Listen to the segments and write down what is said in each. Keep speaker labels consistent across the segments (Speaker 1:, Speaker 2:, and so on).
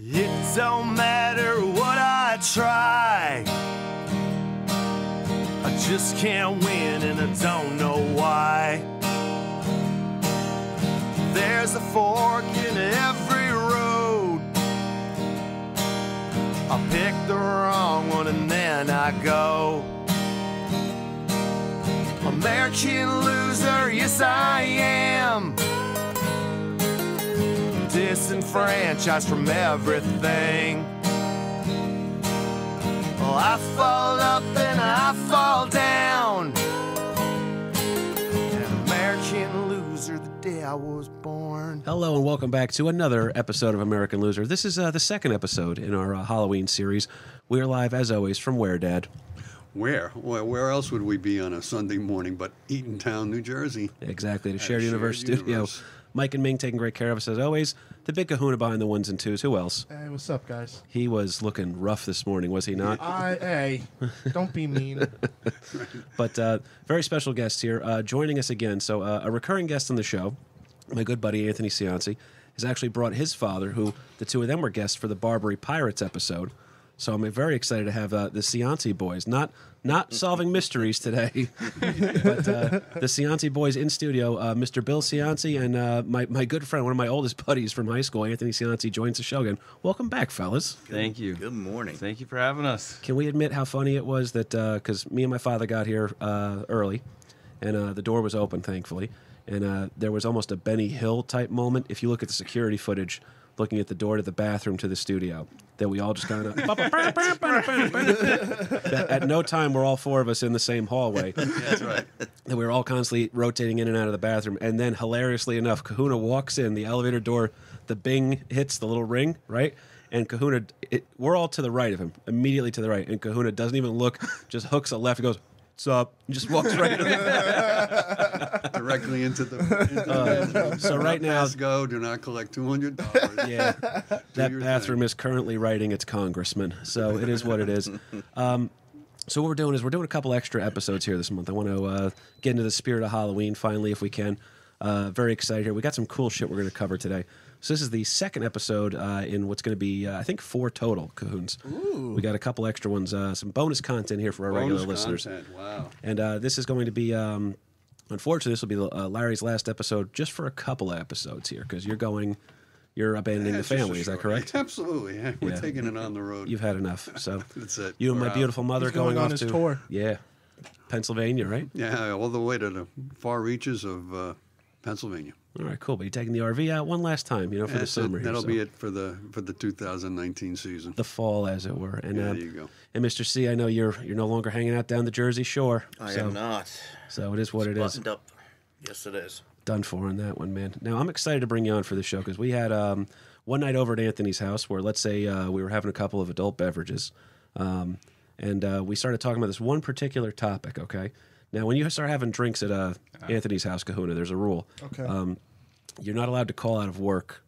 Speaker 1: It don't matter what I try. I just can't win and I don't know why. There's a fork in every road. I pick the wrong one and then I go. American loser, yes I am. Disenfranchised from everything. Well, I fall up and I fall down. An American loser the day I was born.
Speaker 2: Hello and welcome back to another episode of American Loser. This is uh, the second episode in our uh, Halloween series. We are live as always from where, Dad?
Speaker 3: Where? Where where else would we be on a Sunday morning but Eatontown, New Jersey?
Speaker 2: Exactly, the
Speaker 3: At
Speaker 2: Shared
Speaker 3: Shared
Speaker 2: Universe studio.
Speaker 3: Universe.
Speaker 2: Mike and Ming taking great care of us as always. The big kahuna behind the ones and twos. Who else?
Speaker 4: Hey, what's up, guys?
Speaker 2: He was looking rough this morning, was he not?
Speaker 4: I, hey, don't be mean.
Speaker 2: But uh, very special guest here, uh, joining us again. So uh, a recurring guest on the show, my good buddy Anthony Cianci, has actually brought his father, who the two of them were guests for the Barbary Pirates episode. So I'm very excited to have uh, the Cianci boys, not not solving mysteries today, but uh, the Cianci boys in studio. Uh, Mr. Bill Cianci and uh, my my good friend, one of my oldest buddies from high school, Anthony Cianci, joins the show again. Welcome back, fellas.
Speaker 5: Thank you.
Speaker 6: Good morning.
Speaker 5: Thank you for having us.
Speaker 2: Can we admit how funny it was that because me and my father got here uh, early, and uh, the door was open, thankfully, and uh, there was almost a Benny Hill type moment. If you look at the security footage, looking at the door to the bathroom to the studio, that we all just kind of at no time were all four of us in the same hallway.
Speaker 6: That's right.
Speaker 2: And we were all constantly rotating in and out of the bathroom. And then, hilariously enough, Kahuna walks in, the elevator door, the bing hits the little ring, right? And Kahuna, it, we're all to the right of him, immediately to the right. And Kahuna doesn't even look, just hooks a left and goes, What's up? And just walks right into the
Speaker 3: Directly into the. Into the
Speaker 2: So, right now,
Speaker 3: go. Do not collect two hundred dollars.
Speaker 2: yeah, that bathroom
Speaker 3: thing.
Speaker 2: is currently writing its congressman. So it is what it is. Um, so what we're doing is we're doing a couple extra episodes here this month. I want to uh, get into the spirit of Halloween finally, if we can. Uh, very excited here. We got some cool shit we're going to cover today. So this is the second episode uh, in what's going to be, uh, I think, four total Cahoons. We got a couple extra ones, uh, some bonus content here for our regular listeners.
Speaker 3: content. Wow.
Speaker 2: And uh, this is going to be, um, unfortunately, this will be uh, Larry's last episode just for a couple of episodes here because you're going, you're abandoning
Speaker 3: Yeah,
Speaker 2: the
Speaker 3: it's just a
Speaker 2: family. Is that
Speaker 3: short-
Speaker 2: correct?
Speaker 3: Absolutely. Yeah, We're
Speaker 2: Yeah.
Speaker 3: taking it on the road.
Speaker 2: You've had enough. So
Speaker 3: That's it.
Speaker 2: you and
Speaker 3: We're
Speaker 2: my
Speaker 3: out.
Speaker 2: beautiful mother
Speaker 4: He's going
Speaker 2: going,
Speaker 4: on
Speaker 2: off
Speaker 4: his
Speaker 2: to
Speaker 4: tour.
Speaker 2: Yeah, Pennsylvania, right?
Speaker 3: Yeah, all the way to the far reaches of uh, Pennsylvania.
Speaker 2: All right, cool. But you're taking the RV out one last time, you know, for the
Speaker 3: That's it.
Speaker 2: summer. here,
Speaker 3: That'll
Speaker 2: so
Speaker 3: be it for the for the 2019 season.
Speaker 2: The fall, as it were. And
Speaker 3: Yeah,
Speaker 2: uh,
Speaker 3: there you go.
Speaker 2: And Mr. C, I know you're you're no longer hanging out down the Jersey Shore.
Speaker 6: I
Speaker 2: so,
Speaker 6: am not.
Speaker 2: So it is what it is.
Speaker 6: Buttoned up. Yes, it is.
Speaker 2: done for on that one, man. Now I'm excited to bring you on for the show because we had um, one night over at Anthony's house where let's say uh, we were having a couple of adult beverages, um, and uh, we started talking about this one particular topic. Okay, now when you start having drinks at uh, Anthony's house, Kahuna, there's a rule.
Speaker 4: Okay.
Speaker 2: Um, you're not allowed to call out of work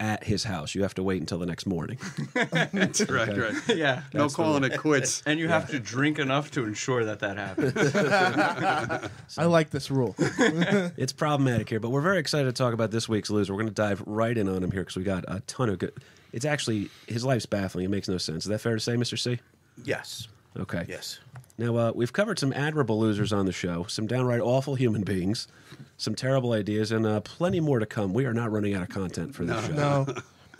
Speaker 2: at his house. You have to wait until the next morning.
Speaker 3: That's right, right.
Speaker 5: Yeah.
Speaker 3: No calling it quits.
Speaker 5: And you have to drink enough to ensure that that happens.
Speaker 4: I like this rule.
Speaker 2: it's problematic here, but we're very excited to talk about this week's loser. We're going to dive right in on him here because we got a ton of good. It's actually his life's baffling. It makes no sense. Is that fair to say, Mr. C?
Speaker 6: Yes.
Speaker 2: Okay.
Speaker 6: Yes.
Speaker 2: Now, uh, we've covered some admirable losers on the show, some downright awful human beings, some terrible ideas, and uh, plenty more to come. We are not running out of content for this show.
Speaker 4: No.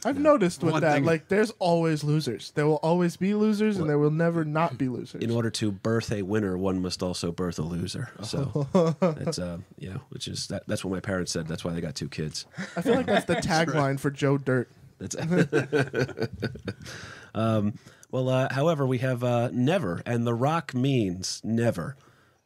Speaker 4: I've noticed with
Speaker 3: One
Speaker 4: that,
Speaker 3: thing-
Speaker 4: like, there's always losers. There will always be losers, and there will never not be losers.
Speaker 2: In order to birth a winner, one must also birth a loser. So that's uh, you know, which is that, that's what my parents said. That's why they got two kids.
Speaker 4: I feel like that's the tagline for Joe Dirt.
Speaker 2: That's um, well. Uh, however, we have uh, never, and The Rock means never,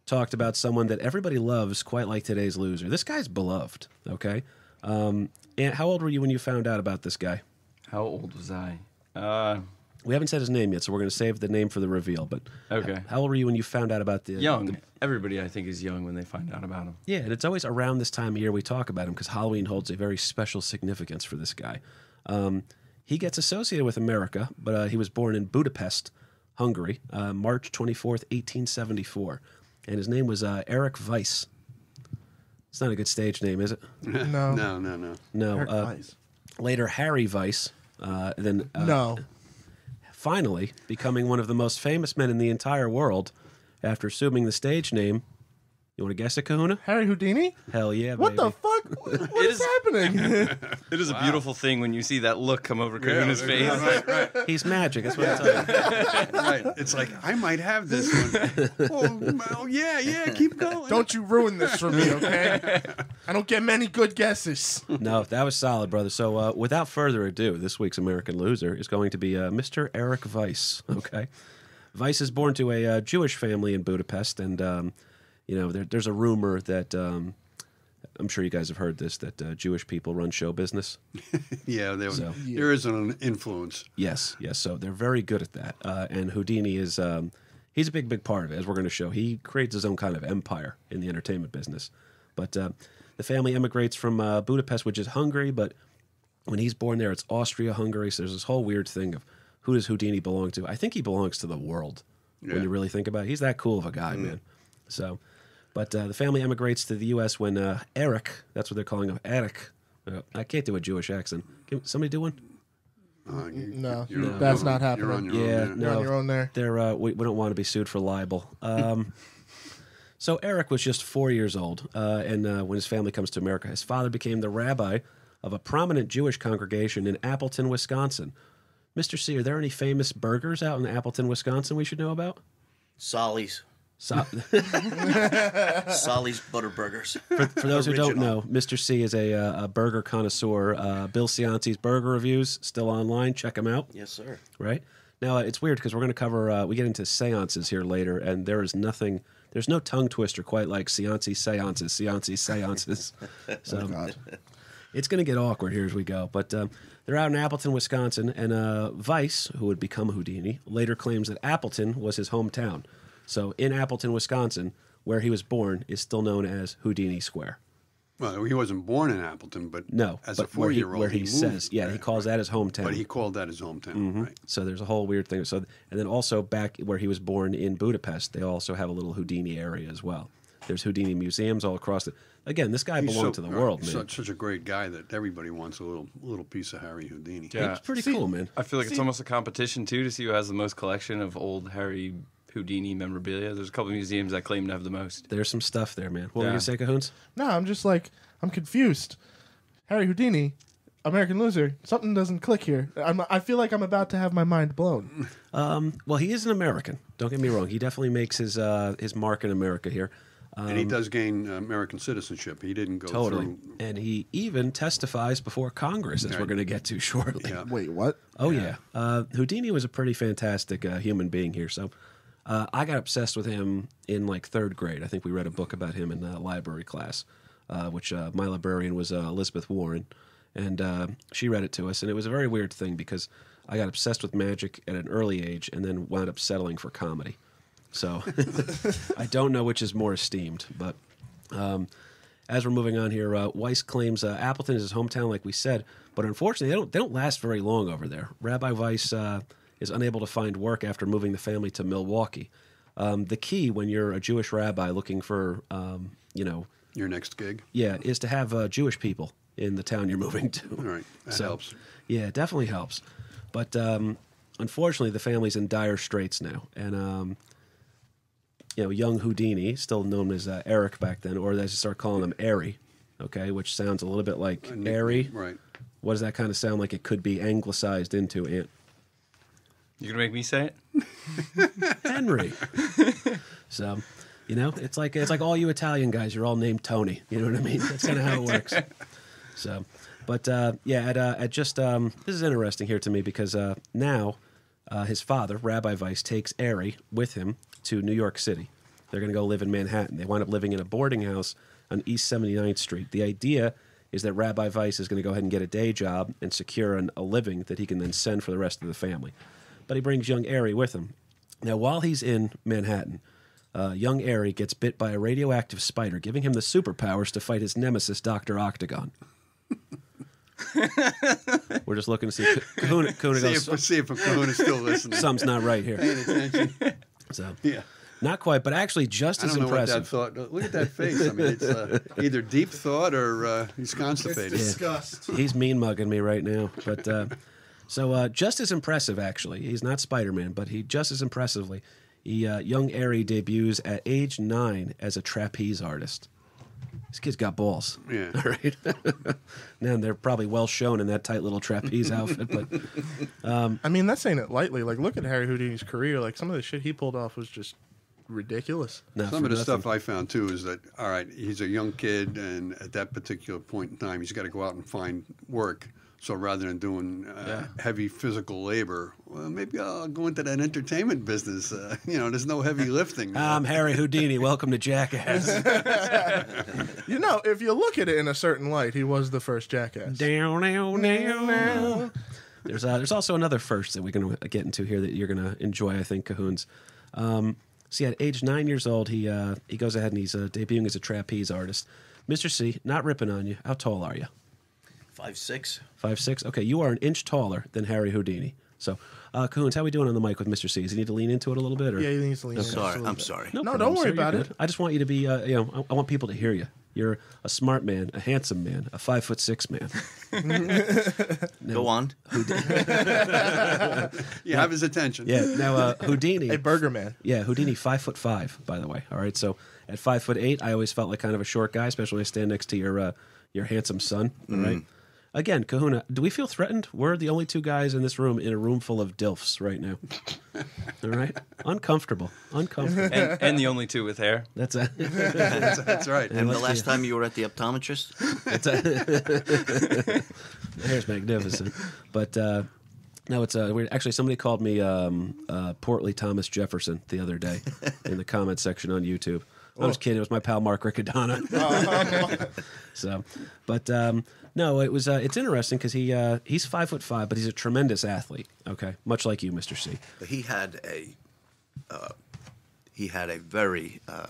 Speaker 2: talked about someone that everybody loves, quite like today's loser. This guy's beloved. Okay, um, and how old were you when you found out about this guy?
Speaker 5: How old was I? Uh,
Speaker 2: We haven't said his name yet, so we're going to save the name for the reveal. But
Speaker 5: Okay.
Speaker 2: h- how old were you when you found out about the
Speaker 5: young.
Speaker 2: the-
Speaker 5: Everybody, I think, is young when they find out about him.
Speaker 2: yeah, and it's always around this time of year we talk about him because Halloween holds a very special significance for this guy. Um, he gets associated with America, but uh, he was born in Budapest, Hungary, uh, March 24th, 1874. And his name was uh, Eric Weiss. It's not a good stage name, is it?
Speaker 4: No.
Speaker 3: No, no, no.
Speaker 2: No.
Speaker 4: Eric
Speaker 2: uh,
Speaker 4: Weiss.
Speaker 2: Later, Harry Weiss, Uh, then uh,
Speaker 4: no.
Speaker 2: finally becoming one of the most famous men in the entire world after assuming the stage name. You want to guess it, Kahuna?
Speaker 4: Harry Houdini?
Speaker 2: Hell yeah,
Speaker 4: What
Speaker 2: baby.
Speaker 4: the fuck? What is,
Speaker 5: is-
Speaker 4: happening?
Speaker 5: It is a beautiful thing when you see that look come over Kahuna's face.
Speaker 3: Right, right,
Speaker 2: He's magic. That's what I tell you.
Speaker 3: right. It's like I might have this one. oh, well, yeah, yeah. Keep going.
Speaker 4: don't you ruin this for me, okay? I don't get many good guesses.
Speaker 2: No, that was solid, brother. So, uh, without further ado, this week's American loser is going to be uh, Mr. Eric Weiss. Okay, Weiss is born to a uh, Jewish family in Budapest, and um, you know there, there's a rumor that um, I'm sure you guys have heard this that uh, Jewish people run show business.
Speaker 3: Yeah, there,
Speaker 2: So-
Speaker 3: there is an influence.
Speaker 2: Yes, yes. So they're very good at that. Uh, and Houdini is um, he's a big, big part of it, as we're going to show. He creates his own kind of empire in the entertainment business. But uh, the family emigrates from uh, Budapest, which is Hungary. But when he's born there, it's Austria, Hungary. So there's this whole weird thing of who does Houdini belong to? I think he belongs to the world
Speaker 3: Yeah.
Speaker 2: when you really think about it. He's that cool of a guy, man. So, but uh, the family emigrates to the U.S. when uh, Eric, that's what they're calling him, Eric. Uh, I can't do a Jewish accent. Can somebody do one?
Speaker 3: Uh, you,
Speaker 4: No,
Speaker 3: you're
Speaker 4: that's
Speaker 3: you're
Speaker 4: not
Speaker 3: on- You're on
Speaker 4: happening.
Speaker 3: your
Speaker 2: Yeah,
Speaker 3: own.
Speaker 4: You're
Speaker 2: no.
Speaker 4: on your own there.
Speaker 2: They're uh, we, we don't want to be sued for libel. Um, so Eric was just four years old, uh, and uh, when his family comes to America, his father became the rabbi of a prominent Jewish congregation in Appleton, Wisconsin. Mr. C, are there any famous burgers out in Appleton, Wisconsin we should know about?
Speaker 6: Solly's.
Speaker 2: So,
Speaker 6: Solly's Butterburgers.
Speaker 2: for, for those who don't
Speaker 6: Original.
Speaker 2: know, Mr. C is a, uh, a burger connoisseur. Uh, Bill Cianci's burger reviews still online. Check them out.
Speaker 6: Yes, sir.
Speaker 2: right? Now uh, it's weird because we're going to cover. Uh, we get into seances here later, and there is nothing. There's no tongue twister quite like Cianci seances, Cianci seances. So
Speaker 4: God.
Speaker 2: it's going to get awkward here as we go. But um, they're out in Appleton, Wisconsin, and uh, Weiss, who would become Houdini, later claims that Appleton was his hometown. So in Appleton, Wisconsin, where he was born, is still known as Houdini Square.
Speaker 3: Well, he wasn't born in Appleton, but
Speaker 2: No,
Speaker 3: as
Speaker 2: but
Speaker 3: a four-year-old,
Speaker 2: where he,
Speaker 3: moved
Speaker 2: says, yeah, he
Speaker 3: there,
Speaker 2: calls that his hometown.
Speaker 3: But he called that his hometown, mm-hmm. right?
Speaker 2: So there's a whole weird thing. So and then also back where he was born in Budapest, they also have a little Houdini area as well. There's Houdini museums all across the. Again, this guy
Speaker 3: He's
Speaker 2: belonged
Speaker 3: so-
Speaker 2: to the
Speaker 3: right,
Speaker 2: world, man.
Speaker 3: Such, such a great guy that everybody wants a little little piece of Harry Houdini.
Speaker 5: Yeah.
Speaker 2: It's pretty
Speaker 4: See-
Speaker 2: cool, man.
Speaker 5: I feel like it's almost a competition too to see who has the most collection of old Harry Houdini memorabilia. There's a couple museums that claim to have the most.
Speaker 2: There's some stuff there, man. What were you
Speaker 5: Yeah.
Speaker 2: gonna say, Cahoons?
Speaker 4: No, I'm just like, I'm confused. Harry Houdini, American loser. Something doesn't click here. I'm, I feel like I'm about to have my mind blown.
Speaker 2: Well, he is an American. Don't get me wrong. He definitely makes his uh, his mark in America here.
Speaker 3: and he does gain uh, American citizenship. He didn't go
Speaker 2: Um, Totally.
Speaker 3: through.
Speaker 2: And he even testifies before Congress, as we're
Speaker 3: Right.
Speaker 2: going to get to shortly.
Speaker 3: Yeah.
Speaker 4: Wait, what?
Speaker 2: Oh yeah, Uh, Houdini was a pretty fantastic uh, human being here. So uh, I got obsessed with him in like third grade. I think we read a book about him in uh, library class, uh, which uh, my librarian was uh, Elizabeth Warren, and uh, she read it to us. And it was a very weird thing because I got obsessed with magic at an early age, and then wound up settling for comedy. So I don't know which is more esteemed, but as we're moving on here, uh, Weiss claims uh, Appleton is his hometown, like we said, but unfortunately, they don't they don't last very long over there. Rabbi Weiss uh, is unable to find work after moving the family to Milwaukee. Um, the key when you're a Jewish rabbi looking for, um, you know,
Speaker 3: Your next gig.
Speaker 2: yeah, is to have uh, Jewish people in the town you're moving to.
Speaker 3: All right, that
Speaker 2: So,
Speaker 3: helps.
Speaker 2: Yeah, it definitely helps. But um, unfortunately, the family's in dire straits now, and um, you know, young Houdini, still known as uh, Eric back then, or they start calling him Airy, okay, which sounds a little bit like Airy.
Speaker 3: Right.
Speaker 2: What does that kind of sound like? It could be anglicized into Aunt
Speaker 5: You gonna make me say it?
Speaker 2: Henry. so, you know, it's like it's like all you Italian guys. You're all named Tony. You know what I mean? That's kind of how it works. So, but uh, yeah, at, uh, at just um, this is interesting here to me because uh, now uh, his father, Rabbi Weiss, takes Ari with him to New York City. They're going to go live in Manhattan. They wind up living in a boarding house on East 79th Street. The idea is that Rabbi Weiss is going to go ahead and get a day job and secure an, a living that he can then send for the rest of the family. But he brings young Ari with him. Now, while he's in Manhattan, uh, young Ari gets bit by a radioactive spider, giving him the superpowers to fight his nemesis, Dr. Octagon. We're just looking to see. Kahuna, Kahuna
Speaker 3: See
Speaker 2: goes,
Speaker 3: if, see if Cahoon is still listening.
Speaker 2: something's not right here.
Speaker 3: Paying attention.
Speaker 2: So,
Speaker 3: Yeah.
Speaker 2: not quite, but actually just
Speaker 3: I
Speaker 2: as
Speaker 3: don't know what that
Speaker 2: impressive.
Speaker 3: thought. Look at that face. I mean, it's uh, either deep thought or uh, he's constipated.
Speaker 4: It's disgust.
Speaker 2: He's mean mugging me right now. But uh, So uh, just as impressive, actually, he's not Spider Man, but he just as impressively, he uh, young Airy debuts at age nine as a trapeze artist. This kid's got balls.
Speaker 3: Yeah.
Speaker 2: All right. Man, they're probably well shown in that tight little trapeze outfit, but
Speaker 4: I mean, that's saying it lightly. Like, look at Harry Houdini's career. Like, some of the shit he pulled off was just ridiculous.
Speaker 2: not
Speaker 3: Some of the
Speaker 2: nothing.
Speaker 3: stuff I found too is that all right, he's a young kid, and at that particular point in time, he's got to go out and find work. So rather than doing uh, heavy physical labor, well, maybe I'll go into that entertainment business. Uh, you know, there's no heavy lifting.
Speaker 2: I'm Harry Houdini. Welcome to Jackass.
Speaker 4: You know, if you look at it in a certain light, he was the first jackass.
Speaker 2: down, down, down. There's uh, there's also another first that we're going to get into here that you're going to enjoy, I think, Cahoons. Um, see, at age nine years old, he uh, he goes ahead and he's uh, debuting as a trapeze artist. Mr. C, not ripping on you. How tall are you?
Speaker 6: Five six.
Speaker 2: Five six. Okay, you are an inch taller than Harry Houdini. So, uh, Cahoons, how we doing on the mic with Mr. C? Does he need to lean into it a little bit? Or?
Speaker 4: Yeah, he needs to lean in
Speaker 6: Sorry,
Speaker 4: just a little
Speaker 6: I'm
Speaker 4: bit.
Speaker 6: sorry.
Speaker 4: No,
Speaker 2: problem,
Speaker 4: don't worry
Speaker 2: sir,
Speaker 4: about
Speaker 2: good.
Speaker 4: it.
Speaker 2: I just want you to be, uh, you know, I, I want people to hear you. You're a smart man, a handsome man, a five foot six man.
Speaker 6: Go on.
Speaker 3: you have his attention.
Speaker 2: Yeah. Now uh, Houdini.
Speaker 4: A burger man.
Speaker 2: Yeah, Houdini, five foot five, by the way. All right, so at five foot eight, I always felt like kind of a short guy, especially when I stand next to your uh, your handsome son. All right. Again, Kahuna, do we feel threatened? We're the only two guys in this room in a room full of dilfs right now. All right, uncomfortable, uncomfortable.
Speaker 5: and, and the only two with hair.
Speaker 2: That's a,
Speaker 3: That's, that's right.
Speaker 6: And the last time you were at the optometrist?
Speaker 2: it's a the hair's magnificent, but uh, no, it's uh, weird. Actually, somebody called me um, uh, portly Thomas Jefferson the other day in the comment section on YouTube. I was kidding. It was my pal Mark Riccadonna. so, but um, no, it was. Uh, it's interesting because he uh, he's five foot five, but he's a tremendous athlete. Okay, much like you, Mister C.
Speaker 6: But he had a uh, he had a very uh,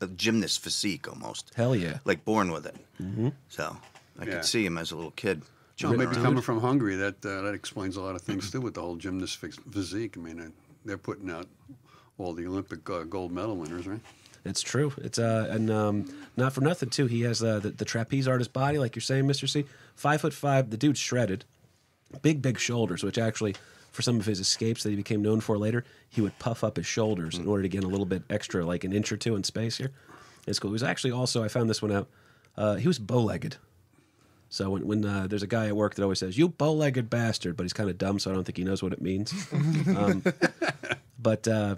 Speaker 6: a gymnast physique almost,
Speaker 2: Hell yeah.
Speaker 6: like born with it. Mm-hmm. So I
Speaker 3: Yeah.
Speaker 6: could see him as a little kid.
Speaker 3: Well, maybe
Speaker 6: around.
Speaker 3: coming from Hungary, that uh, that explains a lot of things too with the whole gymnast phys- physique. I mean, uh, they're putting out all the Olympic uh, gold medal winners, right?
Speaker 2: It's true. It's uh, and um, not for nothing too. He has uh, the, the trapeze artist body, like you're saying, Mister C. Five foot five. The dude's shredded. Big, big shoulders, which actually, for some of his escapes that he became known for later, he would puff up his shoulders in order to get a little bit extra, like an inch or two in space here. It's cool. He was actually also, I found this one out. Uh, he was bow-legged. So when, when uh, there's a guy at work that always says, "You bow-legged bastard," but he's kind of dumb, so I don't think he knows what it means. um, but uh,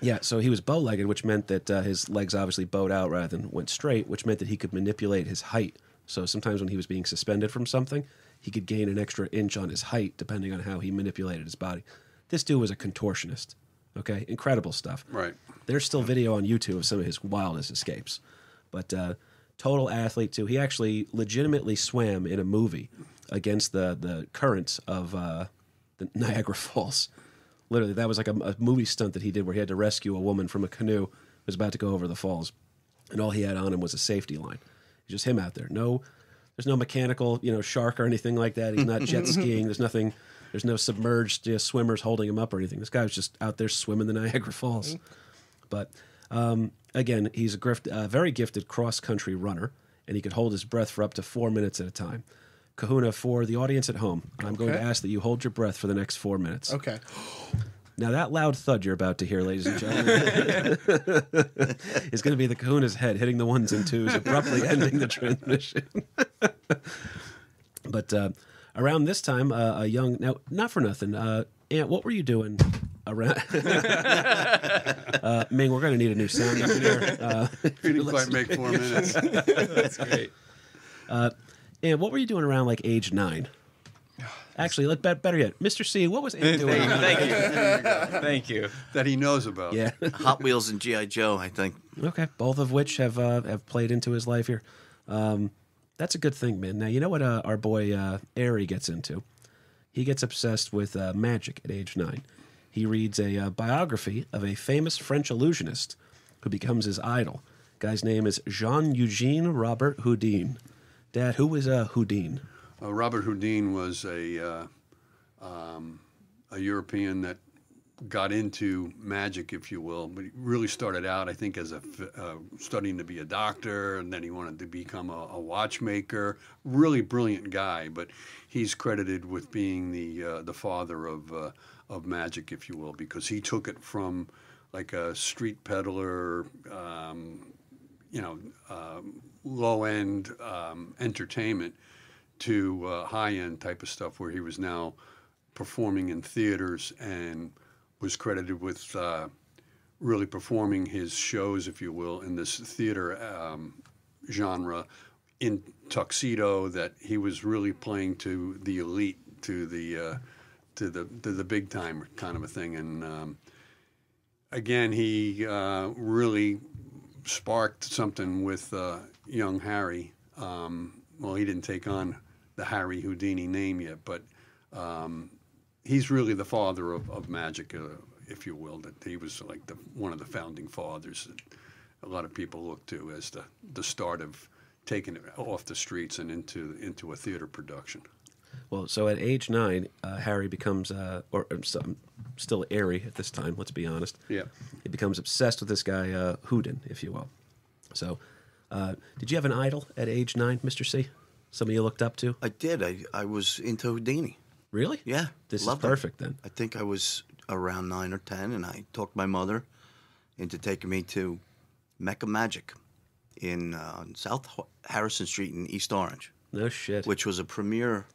Speaker 2: yeah, so he was bow-legged, which meant that uh, his legs obviously bowed out rather than went straight, which meant that he could manipulate his height. So sometimes when he was being suspended from something, he could gain an extra inch on his height depending on how he manipulated his body. This dude was a contortionist. Okay, incredible stuff.
Speaker 3: Right.
Speaker 2: There's still video on YouTube of some of his wildest escapes. But uh, total athlete too. He actually legitimately swam in a movie against the the currents of uh, the Niagara Falls. Literally, that was like a, a movie stunt that he did where he had to rescue a woman from a canoe who was about to go over the falls, and all he had on him was a safety line. It's just him out there. No, there's no mechanical, you know, shark or anything like that. He's not jet skiing. There's nothing. There's no submerged you know, swimmers holding him up or anything. This guy was just out there swimming the Niagara Falls. But um, again, he's a grift, uh, very gifted cross country runner, and he could hold his breath for up to four minutes at a time. Kahuna, for the audience at home, I'm going to
Speaker 4: Okay.
Speaker 2: ask that you hold your breath for the next four minutes.
Speaker 4: Okay.
Speaker 2: Now, that loud thud you're about to hear, ladies and gentlemen, is going to be the Kahuna's head hitting the ones and twos, abruptly ending the transmission. but uh, around this time, uh, a young, now, not for nothing, uh, Ant, what were you doing around? uh, Ming, we're going to need a new sound engineer. Uh,
Speaker 3: He didn't quite make four minutes.
Speaker 5: That's great.
Speaker 2: Ant, what were you doing around like age nine? Actually, let bet better yet, Mr. C, what was Ant doing?
Speaker 5: Thank you. Thank you. Thank you.
Speaker 3: that he knows about.
Speaker 2: Yeah.
Speaker 6: Hot Wheels and GI Joe, I think.
Speaker 2: Okay, both of which have uh, have played into his life here. Um, that's a good thing, man. Now you know what uh, our boy uh, Airy gets into. He gets obsessed with uh, magic at age nine. He reads a uh, biography of a famous French illusionist who becomes his idol. Guy's name is Jean Eugene Robert Houdin. Dad, who is uh, Houdin?
Speaker 3: Uh, Robert Houdin was a uh, um, a European that got into magic, if you will. But he really started out, I think, as a uh, studying to be a doctor, and then he wanted to become a, a watchmaker. Really brilliant guy, but he's credited with being the uh, the father of uh, of magic, if you will, because he took it from like a street peddler. Um, you know, um, low end um, entertainment to uh, high end type of stuff where he was now performing in theaters and was credited with uh, really performing his shows, if you will, in this theater um, genre in tuxedo that he was really playing to the elite, to the uh, to the to the big time kind of a thing. And um, again, he uh, really sparked something with uh, young Harry. Um, well, he didn't take on the Harry Houdini name yet, but um, he's really the father of, of magic, uh, if you will. That he was like the one of the founding fathers that a lot of people look to as the, the start of taking it off the streets and into into a theater production.
Speaker 2: Well, so at age nine, uh, Harry becomes, uh, or um, still airy at this time, let's be honest.
Speaker 3: Yeah.
Speaker 2: He becomes obsessed with this guy, uh, Houdin, if you will. So, uh, did you have an idol at age nine, Mr. C? Somebody you looked up to?
Speaker 6: I did. I, I was into Houdini.
Speaker 2: Really?
Speaker 6: Yeah.
Speaker 2: This is perfect then.
Speaker 6: I think I was around nine or ten, and I talked my mother into taking me to Mecca Magic in uh, South Harrison Street in East Orange,
Speaker 2: No shit.
Speaker 6: which was a premier.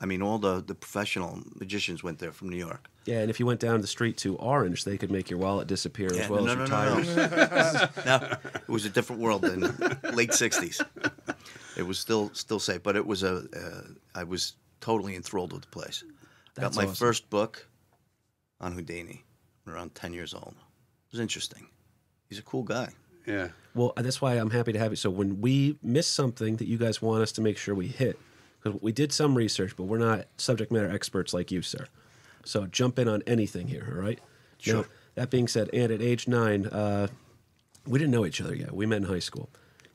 Speaker 6: I mean, all the, the professional magicians went there from New York.
Speaker 2: yeah, and if you went down the street to Orange, they could make your wallet disappear as well as your tires.
Speaker 6: no, no. no, it was a different world in late '60s. It was still still safe, but it was a. Uh, I was totally enthralled with the place.
Speaker 2: That's
Speaker 6: Got my
Speaker 2: awesome.
Speaker 6: first book on Houdini around ten years old. It was interesting. He's a cool guy.
Speaker 3: Yeah.
Speaker 2: Well, that's why I'm happy to have you. So when we miss something that you guys want us to make sure we hit, because we did some research, but we're not subject matter experts like you, sir. So jump in on anything here, all right?
Speaker 6: Sure.
Speaker 2: Now, that being said, and at age nine, uh, we didn't know each other yet. We met in high school.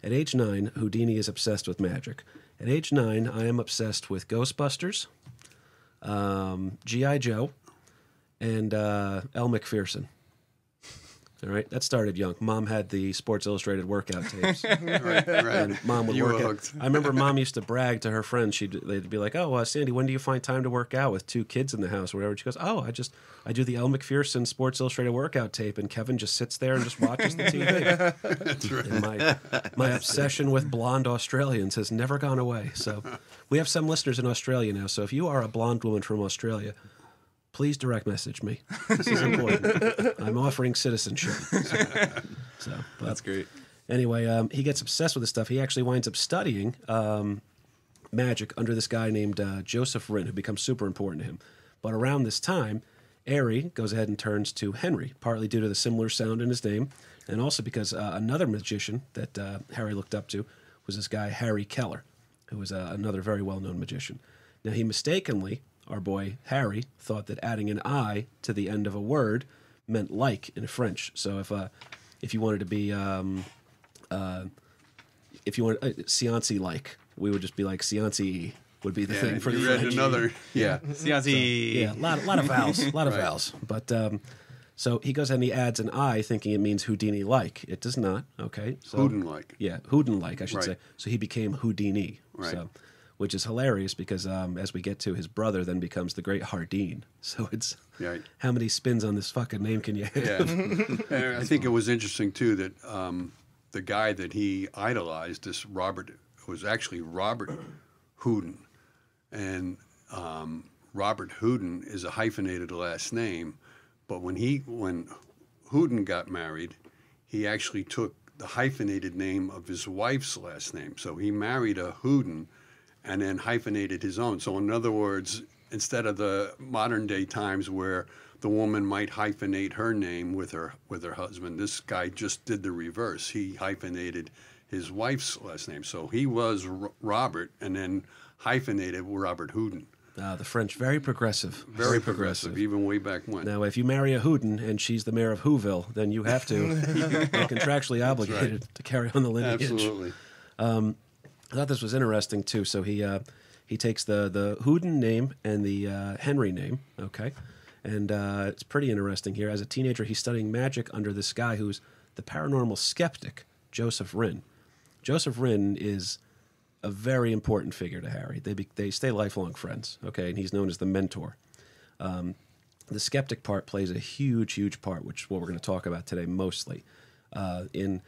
Speaker 2: At age nine, Houdini is obsessed with magic. At age nine, I am obsessed with Ghostbusters, um, G.I. Joe, and uh, Elle Macpherson. All right, that started young. Mom had the Sports Illustrated workout tapes,
Speaker 3: Right. Right.
Speaker 2: and mom would
Speaker 3: You
Speaker 2: work out. I remember mom used to brag to her friends. She'd they'd be like, "Oh, uh, Sandy, when do you find time to work out with two kids in the house or whatever?" She goes, "Oh, I just I do the Elle Macpherson Sports Illustrated workout tape, and Kevin just sits there and just watches the TV."
Speaker 3: That's right.
Speaker 2: And my my obsession with blonde Australians has never gone away. So we have some listeners in Australia now. So if you are a blonde woman from Australia, please direct message me. This is important. I'm offering citizenship. So, so, but
Speaker 5: That's great.
Speaker 2: Anyway, um, he gets obsessed with this stuff. He actually winds up studying um, magic under this guy named uh, Joseph Rinn, who becomes super important to him. But around this time, Airy goes ahead and turns to Henry, partly due to the similar sound in his name, and also because uh, another magician that uh, Harry looked up to was this guy Harry Kellar, who was uh, another very well-known magician. Now he mistakenly, our boy Harry, thought that adding an I to the end of a word meant like in French. So if uh, if you wanted to be um, if you want uh, Cianci like, we would just be like Cianci would be the
Speaker 3: Yeah,
Speaker 2: thing for the
Speaker 3: you read
Speaker 2: French.
Speaker 3: another. Yeah.
Speaker 5: Cianci.
Speaker 2: Yeah, a lot, lot of vowels, a lot of
Speaker 3: Right.
Speaker 2: vowels. But um, so he goes and he adds an I, thinking it means Houdini like. It does not. Okay, so
Speaker 3: Houdin like.
Speaker 2: yeah, Houdin like, I should
Speaker 3: Right.
Speaker 2: say. So he became Houdini.
Speaker 3: Right.
Speaker 2: So, which is hilarious because um, as we get to his brother, then becomes the Great Hardeen. So it's
Speaker 3: Right.
Speaker 2: how many spins on this fucking name can you have?
Speaker 3: Yeah. I think it was interesting too that um, the guy that he idolized, this Robert, was actually Robert Houdin, and um, Robert Houdin is a hyphenated last name. But when he when Houdin got married, he actually took the hyphenated name of his wife's last name. So he married a Houdin, and then hyphenated his own. So in other words, instead of the modern day times where the woman might hyphenate her name with her with her husband, this guy just did the reverse. He hyphenated his wife's last name. So he was R- Robert, and then hyphenated Robert Houdin.
Speaker 2: Uh, the French, very progressive.
Speaker 3: Very progressive, even way back when.
Speaker 2: Now, if you marry a Houdin and she's the mayor of Whoville, then you have to, you're contractually obligated to carry on the lineage.
Speaker 3: Absolutely.
Speaker 2: I thought this was interesting too. So he uh, he takes the the Houdin name and the uh, Henry name, okay, And uh, it's pretty interesting here. As a teenager, he's studying magic under this guy who's the paranormal skeptic, Joseph Rinn. Joseph Rinn is a very important figure to Harry. They, be, they stay lifelong friends, okay? And he's known as the mentor. Um, the skeptic part plays a huge, huge part, which is what we're going to talk about today mostly. Uh, in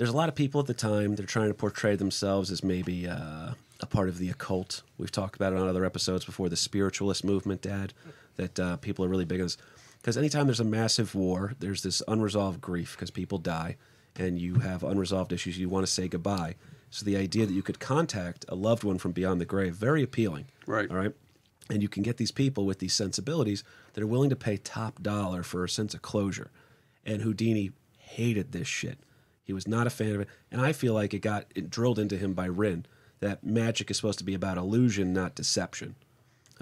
Speaker 2: there's a lot of people at the time they're trying to portray themselves as maybe uh, a part of the occult. We've talked about it on other episodes before. The spiritualist movement, Dad, that uh, people are really big on. this. Because anytime there's a massive war, there's this unresolved grief because people die, and you have unresolved issues. You want to say goodbye. So the idea that you could contact a loved one from beyond the grave, very appealing.
Speaker 3: Right.
Speaker 2: All right. And you can get these people with these sensibilities that are willing to pay top dollar for a sense of closure. And Houdini hated this shit. He was not a fan of it. And I feel like it got it drilled into him by Rinn that magic is supposed to be about illusion, not deception.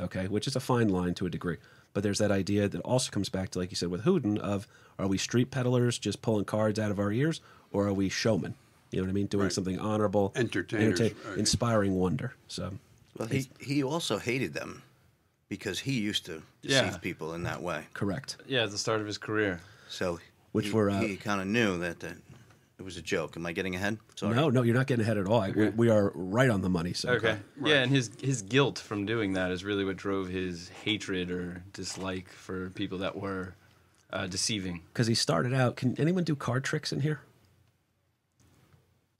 Speaker 2: Okay, which is a fine line to a degree. But there's that idea that also comes back to, like you said, with Houdin of are we street peddlers just pulling cards out of our ears, or are we showmen? You know what I mean? Doing
Speaker 3: Right.
Speaker 2: something honorable,
Speaker 3: Entertainers,
Speaker 2: entertain-
Speaker 3: right.
Speaker 2: inspiring wonder. So
Speaker 6: Well, he, he also hated them because he used to deceive
Speaker 5: Yeah.
Speaker 6: people in that way.
Speaker 2: correct.
Speaker 5: Yeah, at the start of his career.
Speaker 6: So
Speaker 2: Which
Speaker 6: he,
Speaker 2: were, uh,
Speaker 6: he kind of knew that, that it was a joke. Am I getting ahead? Sorry.
Speaker 2: No, no, you're not getting ahead at all. I- We, we are right on the money. So
Speaker 5: Okay. Yeah, and his his guilt from doing that is really what drove his hatred or dislike for people that were uh, deceiving.
Speaker 2: because he started out. Can anyone do card tricks in here?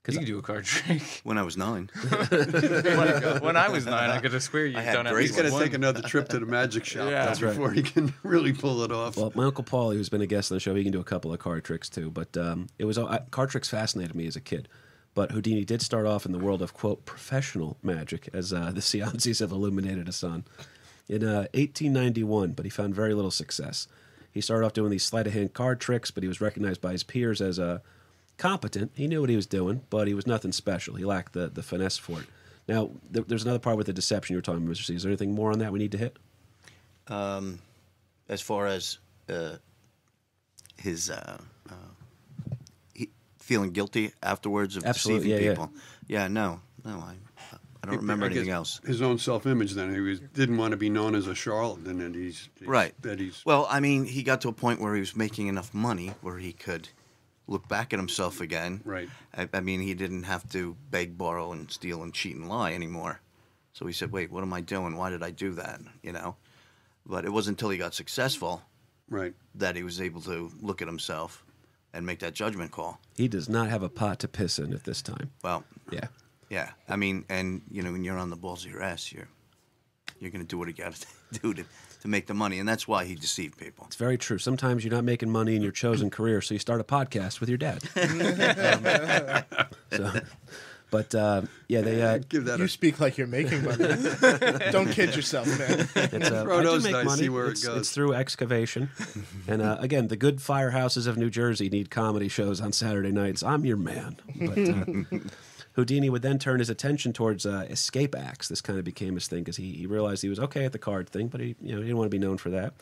Speaker 5: You can do a card trick.
Speaker 6: When I was nine.
Speaker 5: when, when I was nine, I could have swear you
Speaker 6: I had
Speaker 5: done at
Speaker 6: great
Speaker 3: He's
Speaker 5: least
Speaker 3: got to take another trip to the magic shop
Speaker 5: Yeah.
Speaker 3: that's
Speaker 5: That's
Speaker 3: before he can really pull it off.
Speaker 2: Well, my uncle Paul, who's been a guest on the show, he can do a couple of card tricks too. But um, it was I, card tricks fascinated me as a kid. But Houdini did start off in the world of quote professional magic, as uh, the seances have illuminated us on, in uh, 1891. But he found very little success. He started off doing these sleight of hand card tricks, but he was recognized by his peers as uh, competent. He knew what he was doing, but he was nothing special. He lacked the the finesse for it. Now, th- there's another part with the deception you were talking about, Mr. C. Is there anything more on that we need to hit?
Speaker 6: Um, as far as uh, his uh, uh, he, feeling guilty afterwards of
Speaker 2: Absolutely,
Speaker 6: deceiving
Speaker 2: yeah, yeah.
Speaker 6: people. Yeah, no, no, I, I don't
Speaker 3: He-
Speaker 6: remember
Speaker 3: I
Speaker 6: anything else.
Speaker 3: His own self-image. Then he was didn't want to be known as a charlatan, and he's, he's
Speaker 6: Right.
Speaker 3: That he's
Speaker 6: Well, I mean, he got to a point where he was making enough money where he could look back at himself again.
Speaker 3: Right.
Speaker 6: I, I mean, he didn't have to beg, borrow, and steal and cheat and lie anymore. So he said, "Wait, what am I doing? Why did I do that?" You know. But it wasn't until he got successful
Speaker 3: right.
Speaker 6: that he was able to look at himself and make that judgment call.
Speaker 2: He does not have a pot to piss in at this time.
Speaker 6: Well,
Speaker 2: Yeah.
Speaker 6: yeah. I mean, and you know, when you're on the balls of your ass, you're you're gonna do what you got to do to to make the money, and that's why he deceived people.
Speaker 2: It's very true. Sometimes you're not making money in your chosen career, so you start a podcast with your dad. Um, so, but uh, yeah, they. Uh,
Speaker 3: Give that
Speaker 4: You
Speaker 3: a
Speaker 4: speak like you're making money. Don't kid yourself, man.
Speaker 2: it's, uh,
Speaker 3: Throw
Speaker 2: I do
Speaker 3: those
Speaker 2: make
Speaker 3: dice,
Speaker 2: money.
Speaker 3: see where it
Speaker 2: it's,
Speaker 3: goes.
Speaker 2: it's through excavation, and uh, again, the good firehouses of New Jersey need comedy shows on Saturday nights. I'm your man. But uh, Houdini would then turn his attention towards uh, escape acts. This kind of became his thing because he, he realized he was okay at the card thing, but he you know he didn't want to be known for that.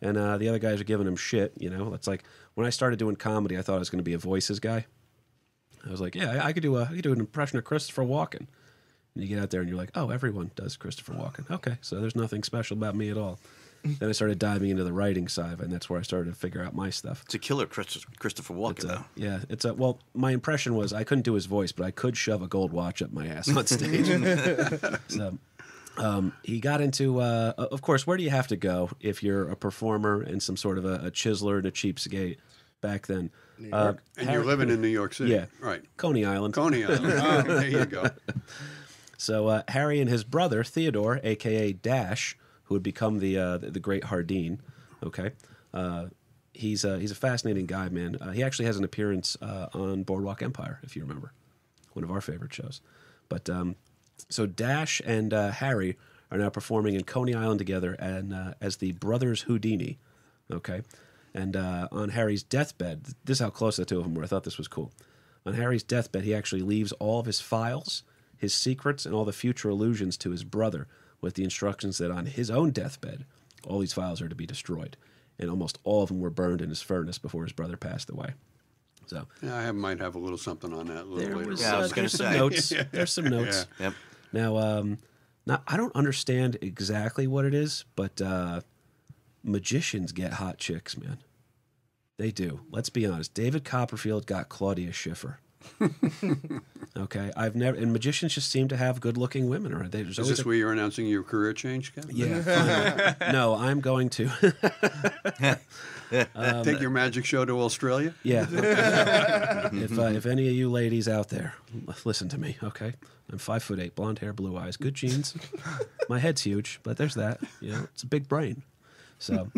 Speaker 2: And uh, the other guys are giving him shit. You know, it's like when I started doing comedy, I thought I was going to be a voices guy. I was like, yeah, I, I could do a I could do an impression of Christopher Walken. And you get out there and you're like, oh, everyone does Christopher Walken. Okay, so there's nothing special about me at all. Then I started diving into the writing side, and that's where I started to figure out my stuff.
Speaker 6: It's a killer, Chris, Christopher Walken.
Speaker 2: It's a,
Speaker 6: though.
Speaker 2: yeah, it's a well. My impression was I couldn't do his voice, but I could shove a gold watch up my ass on stage. so, um, he got into, uh, of course, where do you have to go if you're a performer and some sort of a, a chiseler and a cheapskate back then? Uh,
Speaker 3: And you're living in New York City.
Speaker 2: yeah,
Speaker 3: Right.
Speaker 2: Coney Island.
Speaker 3: Coney Island. Oh, there you go.
Speaker 2: So uh, Harry and his brother Theodore, aka Dash, who would become the uh, the, the great Hardeen. Okay, uh, he's uh, he's a fascinating guy, man. Uh, he actually has an appearance uh, on Boardwalk Empire, if you remember, one of our favorite shows. But um, so Dash and Harry are now performing in Coney Island together, and as the brothers Houdini. Okay, and on Harry's deathbed, this is how close the two of them were. I thought this was cool. On Harry's deathbed, he actually leaves all of his files, his secrets, and all the future illusions to his brother, with the instructions that on his own deathbed, all these files are to be destroyed, and almost all of them were burned in his furnace before his brother passed away. So
Speaker 3: Yeah, I have, might have a little something on that a little
Speaker 2: there
Speaker 3: later.
Speaker 2: was,
Speaker 6: Yeah, I
Speaker 2: uh,
Speaker 6: was gonna
Speaker 2: there's some
Speaker 6: say.
Speaker 2: notes. There's some notes.
Speaker 6: Yep.
Speaker 2: Now, um, now I don't understand exactly what it is, but uh, magicians get hot chicks, man. They do. Let's be honest. David Copperfield got Claudia Schiffer. okay, I've never and magicians just seem to have good-looking women. Right? There's
Speaker 3: Is this
Speaker 2: a-
Speaker 3: where you're announcing your career change, Kevin?
Speaker 2: yeah. no, I'm going to. Um,
Speaker 3: Take your magic show to Australia?
Speaker 2: Yeah. if uh, if any of you ladies out there, listen to me, okay? I'm five foot eight, blonde hair, blue eyes, good genes. My head's huge, but there's that. You know, it's a big brain. So,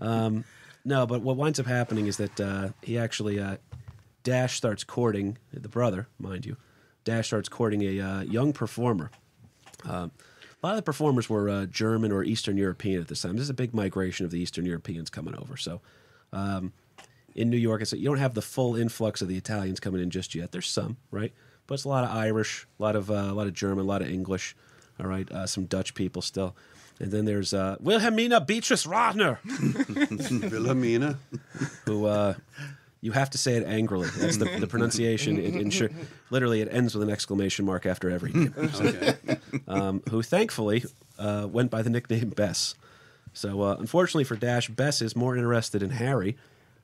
Speaker 2: um, no, but what winds up happening is that uh, he actually uh, Dash starts courting the brother, mind you. Dash starts courting a uh, young performer. Um, a lot of the performers were uh, German or Eastern European at this time. This is a big migration of the Eastern Europeans coming over. So, um, in New York, it's, you don't have the full influx of the Italians coming in just yet. There's some, right? But it's a lot of Irish, a lot of uh, a lot of German, a lot of English. All right, uh, some Dutch people still, and then there's uh, Wilhelmina Beatrice Ratner,
Speaker 3: Wilhelmina.
Speaker 2: who uh, you have to say it angrily. That's the, the pronunciation. It, ensure, literally, it ends with an exclamation mark after every name.
Speaker 3: Okay.
Speaker 2: um, who thankfully uh, went by the nickname Bess. So, uh, unfortunately for Dash, Bess is more interested in Harry,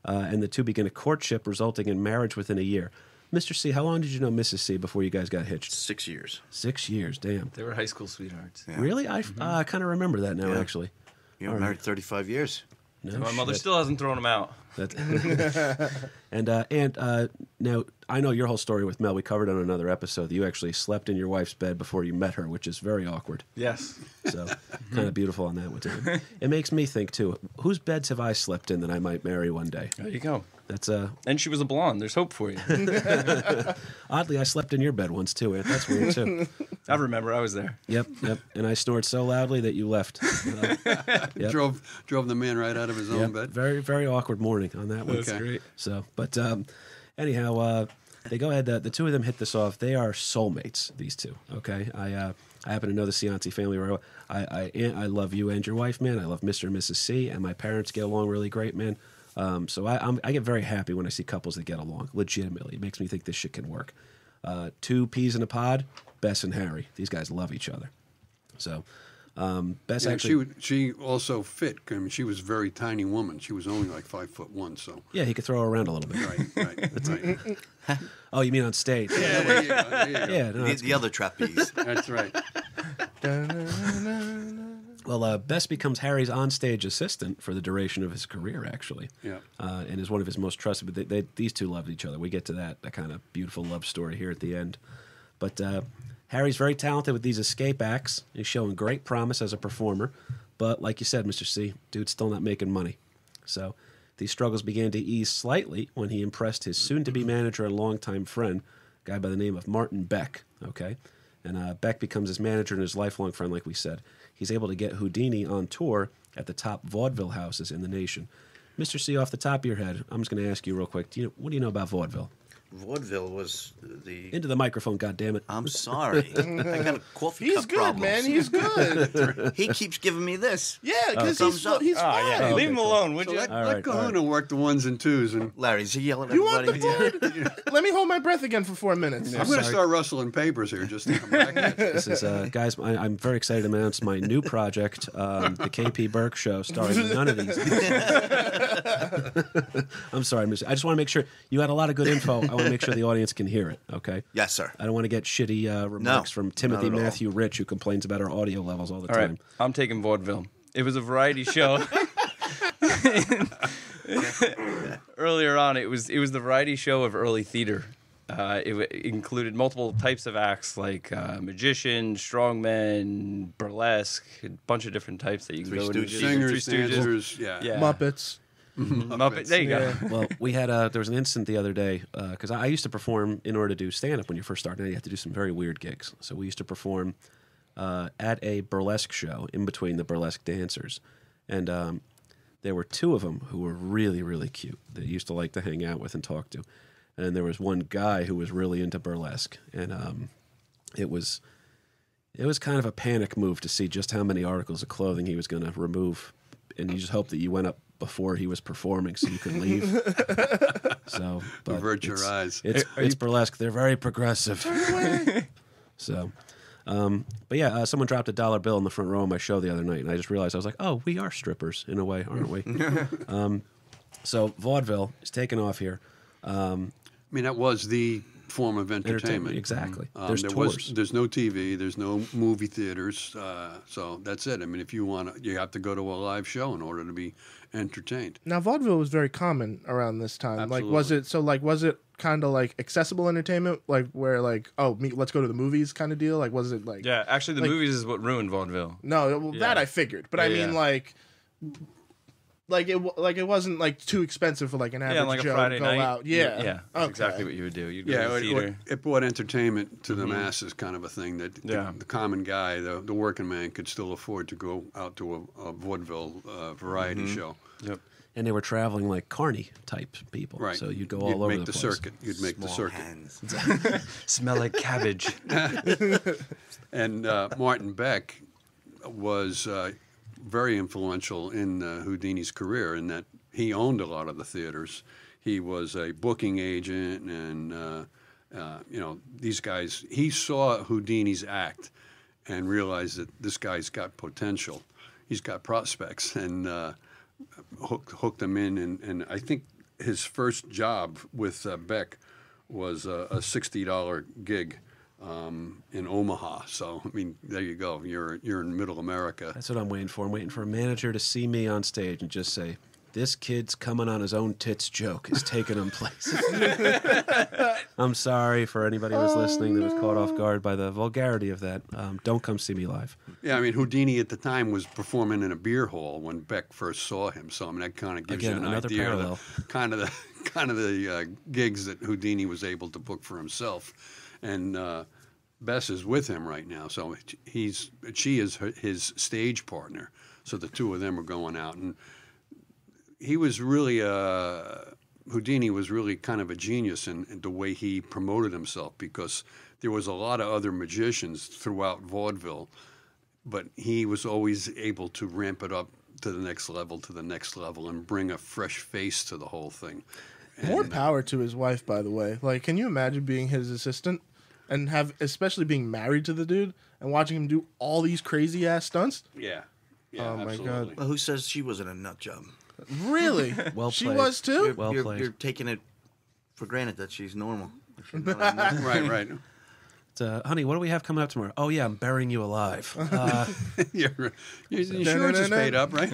Speaker 2: uh, and the two begin a courtship resulting in marriage within a year. Mr. C, how long did you know Mrs. C before you guys got hitched?
Speaker 6: Six years.
Speaker 2: Six years, damn.
Speaker 5: They were high school sweethearts.
Speaker 6: Yeah.
Speaker 2: Really? I uh, kind of remember that now,
Speaker 6: Yeah.
Speaker 2: actually.
Speaker 6: You know,
Speaker 2: All right.
Speaker 6: married 35 years.
Speaker 2: No
Speaker 5: My mother still hasn't thrown them out.
Speaker 2: That- and uh, and uh, now I know your whole story with Mel. We covered on another episode that you actually slept in your wife's bed before you met her, which is very awkward.
Speaker 5: Yes.
Speaker 2: So kind of beautiful on that one too. It makes me think too. Whose beds have I slept in that I might marry one day?
Speaker 5: There you go.
Speaker 2: That's uh
Speaker 5: And she was a blonde. There's hope for you.
Speaker 2: oddly I slept in your bed once too. Ant. That's weird too.
Speaker 5: I remember I was there.
Speaker 2: Yep, yep. And I snored so loudly that you left. Uh, Yep.
Speaker 3: Drove drove the man right out of his own
Speaker 2: yep.
Speaker 3: bed.
Speaker 2: Very very awkward morning on that one.
Speaker 3: That's Okay.
Speaker 5: great.
Speaker 2: So, but um, anyhow, uh, they go ahead. Uh, the two of them hit this off. They are soulmates. These two. Okay. I uh, I happen to know the Cianci family. Where I I Ant, I love you and your wife, man. I love Mr. and Mrs. C, and my parents get along really great, man. Um, so I I'm, I get very happy when I see couples that get along. Legitimately, it makes me think this shit can work. Uh, two peas in a pod. Bess and Harry. These guys love each other. So. Um, Bess
Speaker 3: Yeah,
Speaker 2: actually,
Speaker 3: she would- she also fit. I mean, she was a very tiny woman. She was only like five foot one. So
Speaker 2: yeah, he could throw her around a little bit.
Speaker 3: right, right, right.
Speaker 2: Oh, you mean on stage?
Speaker 3: Yeah, there you go, there you go.
Speaker 2: Yeah, no,
Speaker 6: the, the other trapeze.
Speaker 3: That's right.
Speaker 2: Well, uh, Bess becomes Harry's onstage assistant for the duration of his career, actually.
Speaker 3: Yeah.
Speaker 2: Uh, and is one of his most trusted. But they, they, these two loved each other. We get to that, that kind of beautiful love story here at the end. But uh, Harry's very talented with these escape acts. He's showing great promise as a performer. But like you said, Mr. C, dude's still not making money. So these struggles began to ease slightly when he impressed his soon to be manager and longtime friend, a guy by the name of Martin Beck. Okay. And uh, Beck becomes his manager and his lifelong friend, like we said. He's able to get Houdini on tour at the top vaudeville houses in the nation. Mr. C, off the top of your head, I'm just going to ask you real quick. Do you, what do you know about vaudeville?
Speaker 6: Vaudeville was the.
Speaker 2: Into the microphone, God damn goddammit.
Speaker 6: I'm sorry. I got a coffee
Speaker 4: He's
Speaker 6: cup
Speaker 4: good,
Speaker 6: problems.
Speaker 4: man. He's good.
Speaker 6: he keeps giving me this.
Speaker 4: yeah, because
Speaker 6: Thumbs
Speaker 4: he's,
Speaker 6: up.
Speaker 4: he's
Speaker 5: Oh,
Speaker 4: fine.
Speaker 5: yeah. Leave him
Speaker 2: cool.
Speaker 5: alone, would
Speaker 3: So
Speaker 5: you?
Speaker 3: let,
Speaker 2: All
Speaker 3: let
Speaker 2: right, all
Speaker 3: Kahuna work the ones and twos, and
Speaker 6: Larry's he yelling at
Speaker 4: You want the
Speaker 6: everybody?
Speaker 4: board? Let me hold my breath again for four minutes.
Speaker 3: I'm going to start rustling papers here just to come back. at you.
Speaker 2: This is, uh, guys, I, I'm very excited to announce my new project, um, the KP Burke Show, starring none of these. I'm sorry, Mr. I just want to make sure you had a lot of good info. I want to make sure the audience can hear it. Okay.
Speaker 6: yes, sir.
Speaker 2: I don't want to get shitty uh, remarks from Timothy
Speaker 6: not at all.
Speaker 2: Matthew Rich, who complains about our audio levels all the
Speaker 5: All
Speaker 2: time.
Speaker 5: right, I'm taking vaudeville. It was a variety show. Earlier on, it was it was the variety show of early theater. Uh, it, w- included multiple types of acts like uh, magician, strongman, burlesque, a bunch of different types that you can
Speaker 6: Three
Speaker 5: go into.
Speaker 6: Stooges.
Speaker 3: Singers,
Speaker 5: Three Stooges.
Speaker 3: dancers, yeah.
Speaker 5: Yeah.
Speaker 4: Muppets.
Speaker 5: Muppet. There you go.
Speaker 2: well, we had a there was an incident the other day because I, I used to perform in order to do stand up when you first started. You have to do some very weird gigs. So we used to perform uh, at a burlesque show in between the burlesque dancers, and um, there were two of them who were really really cute that you used to like to hang out with and talk to, and then there was one guy who was really into burlesque, and um, it was it was kind of a panic move to see just how many articles of clothing he was going to remove, and you just hope that you went up before he was performing so you could leave. so, but
Speaker 3: Avert your eyes.
Speaker 2: It's,
Speaker 5: Are
Speaker 2: it's
Speaker 5: you-
Speaker 2: burlesque. They're very progressive. so, Um, but yeah, uh, someone dropped a dollar bill in the front row of my show the other night, and I just realized I was like, oh, we are strippers in a way, aren't we? um, so vaudeville is taking off here. Um,
Speaker 3: I mean, that was the form of entertainment.
Speaker 2: entertainment, exactly.
Speaker 3: Um,
Speaker 2: There's
Speaker 3: there
Speaker 2: tours.
Speaker 3: was there's no TV, there's no movie theaters, uh, so that's it. I mean, if you want to, you have to go to a live show in order to be entertained.
Speaker 4: Now vaudeville was very common around this time. Like was it so like was it kind of like accessible entertainment like where like oh me, let's go to the movies kind of deal like was it like
Speaker 5: Yeah, actually, the
Speaker 4: Like-
Speaker 5: movies is what ruined vaudeville.
Speaker 4: No, well, that I figured, but I mean
Speaker 5: yeah.
Speaker 4: like like it like it wasn't like too expensive for like an average
Speaker 5: Yeah, like a
Speaker 4: Joe
Speaker 5: Friday
Speaker 4: to go
Speaker 5: night.
Speaker 4: out. Yeah,
Speaker 5: yeah, that's
Speaker 4: Okay.
Speaker 5: exactly what you would do. You'd go
Speaker 3: Yeah,
Speaker 5: to the
Speaker 3: it,
Speaker 5: theater.
Speaker 3: it brought entertainment to the masses, kind of a thing that the,
Speaker 5: Yeah.
Speaker 3: the common guy, the, the working man, could still afford to go out to a, a vaudeville uh, variety show.
Speaker 5: Yep.
Speaker 2: and they were traveling like carny type people.
Speaker 3: Right.
Speaker 2: So you'd go
Speaker 3: You'd
Speaker 2: all over
Speaker 3: make
Speaker 2: the,
Speaker 3: the,
Speaker 2: place.
Speaker 3: circuit. You'd make the
Speaker 6: Small
Speaker 3: circuit.
Speaker 6: hands.
Speaker 5: Smell like cabbage.
Speaker 3: And uh, Martin Beck was uh, very influential in uh, Houdini's career in that he owned a lot of the theaters. He was a booking agent, and uh, uh, you know these guys. He saw Houdini's act and realized that this guy's got potential. He's got prospects, and uh, hooked hooked him in. And, and I think his first job with uh, Beck was a, a sixty dollar gig um, in Omaha. So I mean, there you go. You're you're in Middle America.
Speaker 2: That's what I'm waiting for. I'm waiting for a manager to see me on stage and just say, "This kid's coming on his own tits joke is taking him places." I'm sorry for anybody who was listening that was caught off guard by the vulgarity of that. Um, don't come see me live.
Speaker 3: Yeah, I mean Houdini at the time was performing in a beer hall when Beck first saw him. So I mean that kind of gives
Speaker 2: Again,
Speaker 3: you an
Speaker 2: another
Speaker 3: idea
Speaker 2: parallel.
Speaker 3: of the kind of the kind of the uh, gigs that Houdini was able to book for himself, and uh, Bess is with him right now. So he's she is her, his stage partner. So the two of them are going out, and he was really uh, Houdini was really kind of a genius in, in the way he promoted himself because there was a lot of other magicians throughout vaudeville, but he was always able to ramp it up to the next level, to the next level, and bring a fresh face to the whole thing.
Speaker 4: More power to his wife, by the way. Like, can you imagine being his assistant and have, especially being married to the dude and watching him do all these crazy ass stunts?
Speaker 3: Yeah. Yeah,
Speaker 4: Oh, my God.
Speaker 6: Well, who says she wasn't a nut job?
Speaker 4: Really?
Speaker 2: Well
Speaker 4: she
Speaker 2: played.
Speaker 4: was too.
Speaker 6: You're,
Speaker 2: Well
Speaker 6: you're,
Speaker 2: played.
Speaker 6: you're taking it for granted that she's normal. She's not a nut.
Speaker 3: right, right.
Speaker 2: Uh, honey, what do we have coming up tomorrow? Oh yeah, I'm burying you alive. Uh,
Speaker 3: your, your insurance is paid up, right?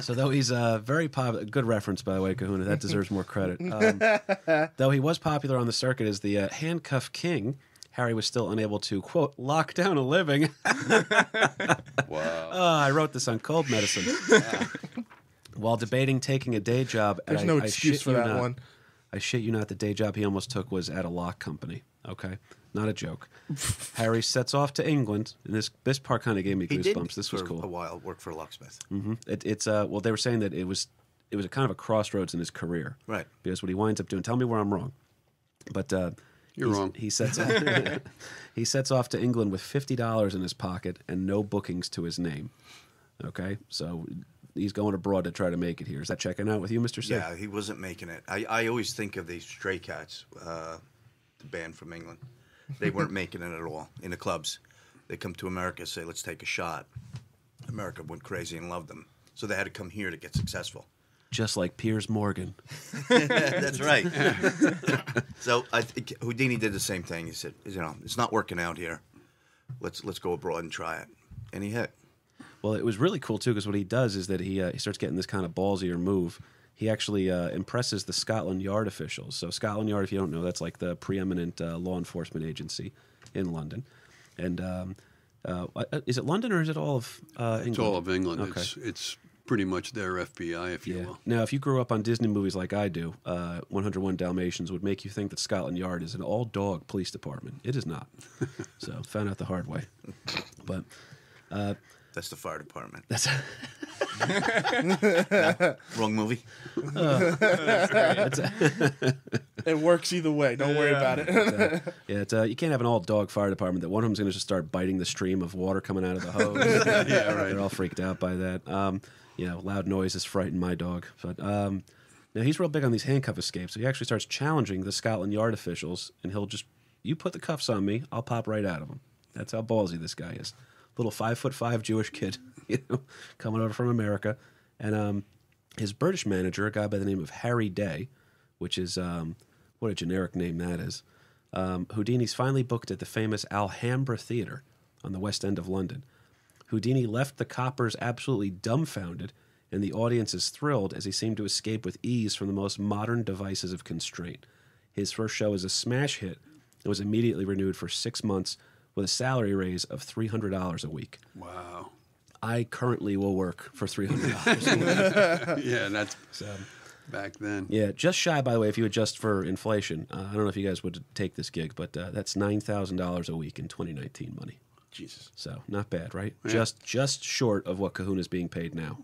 Speaker 2: So though he's uh, very popular, good reference by the way, Kahuna. That deserves more credit. Um, though he was popular on the circuit as the uh, handcuff king, Harry was still unable to quote lock down a living.
Speaker 3: wow.
Speaker 2: Oh, I wrote this on cold medicine. While debating taking a day job,
Speaker 4: There's
Speaker 2: I-
Speaker 4: no
Speaker 2: I
Speaker 4: excuse
Speaker 2: shit
Speaker 4: for
Speaker 2: you
Speaker 4: that
Speaker 2: not,
Speaker 4: one.
Speaker 2: I shit you not, the day job he almost took was at a lock company. Okay, not a joke. Harry sets off to England, and this this part kind of gave me goosebumps. This was
Speaker 6: for
Speaker 2: cool.
Speaker 6: a while work for a locksmith.
Speaker 2: hmm It, it's uh, well, they were saying that it was it was a kind of a crossroads in his career,
Speaker 6: Right.
Speaker 2: Because what he winds up doing, tell me where I'm wrong, but uh,
Speaker 3: You're wrong.
Speaker 2: He sets he sets off to England with fifty dollars in his pocket and no bookings to his name. Okay, so he's going abroad to try to make it here. Is that checking out with you, Mister? C?
Speaker 6: Yeah, he wasn't making it. I, I always think of these Stray Cats, uh, the band from England. They weren't making it at all in the clubs. They come to America, say, let's take a shot. America went crazy and loved them. So they had to come here to get successful.
Speaker 2: just like Piers Morgan.
Speaker 6: That's right. so I think Houdini did the same thing. He said, you know, it's not working out here. Let's let's go abroad and try it. And he hit.
Speaker 2: Well, it was really cool too because what he does is that he uh, he starts getting this kind of ballsier move. He actually uh, impresses the Scotland Yard officials. So Scotland Yard, if you don't know, that's like the preeminent uh, law enforcement agency in London. And um, uh, uh, is it London or is it all of uh, England?
Speaker 3: It's all of England.
Speaker 2: Okay.
Speaker 3: It's it's pretty much their FBI, if you will.
Speaker 2: Now, if you grew up on Disney movies like I do, uh, 101 Dalmatians would make you think that Scotland Yard is an all-dog police department. It is not. so found out the hard way. But
Speaker 6: That's the fire department.
Speaker 2: that's
Speaker 6: Wrong movie.
Speaker 4: It works either way. Don't worry about it.
Speaker 2: yeah. It's, uh, you can't have an all-dog fire department that one of them's going to just start biting the stream of water coming out of the hose. yeah, right. They're all freaked out by that. Um, you know, loud noises frighten my dog. But um, now he's real big on these handcuff escapes. So he actually starts challenging the Scotland Yard officials, and he'll just, you put the cuffs on me, I'll pop right out of them. That's how ballsy this guy is. Little five foot five Jewish kid, you know, coming over from America, and um, his British manager, a guy by the name of Harry Day, which is um, what a generic name that is. Um, Houdini's finally booked at the famous Alhambra Theatre on the West End of London. Houdini left the coppers absolutely dumbfounded, and the audience is thrilled as he seemed to escape with ease from the most modern devices of constraint. His first show was a smash hit and was immediately renewed for six months with a salary raise of $300 a week.
Speaker 3: Wow.
Speaker 2: I currently will work for $300. A week.
Speaker 3: Yeah, and that's back then.
Speaker 2: yeah, just shy, by the way, if you adjust for inflation. Uh, I don't know if you guys would take this gig, but uh, that's $9,000 a week in 2019 money.
Speaker 4: Jesus.
Speaker 2: So not bad, right? Just just short of what Kahuna is being paid now.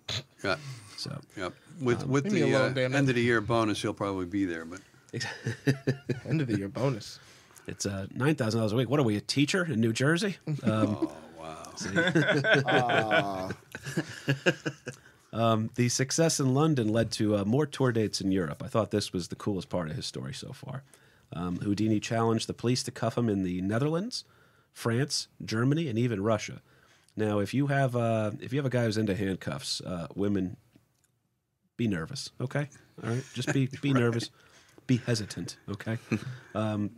Speaker 3: Yeah.
Speaker 2: So
Speaker 3: Yep. With with
Speaker 4: Leave me
Speaker 3: the uh, end of the year bonus, he'll probably be there. But
Speaker 4: End of the year bonus.
Speaker 2: It's uh, nine thousand dollars a week. What are we, a teacher in New Jersey? Um,
Speaker 3: oh wow,
Speaker 2: um, the success in London led to uh, more tour dates in Europe. I thought this was the coolest part of his story so far. Um, Houdini challenged the police to cuff him in the Netherlands, France, Germany, and even Russia. Now, if you have uh, if you have a guy who's into handcuffs, uh, women, be nervous, okay? All right, just be be nervous, be hesitant, okay? Um,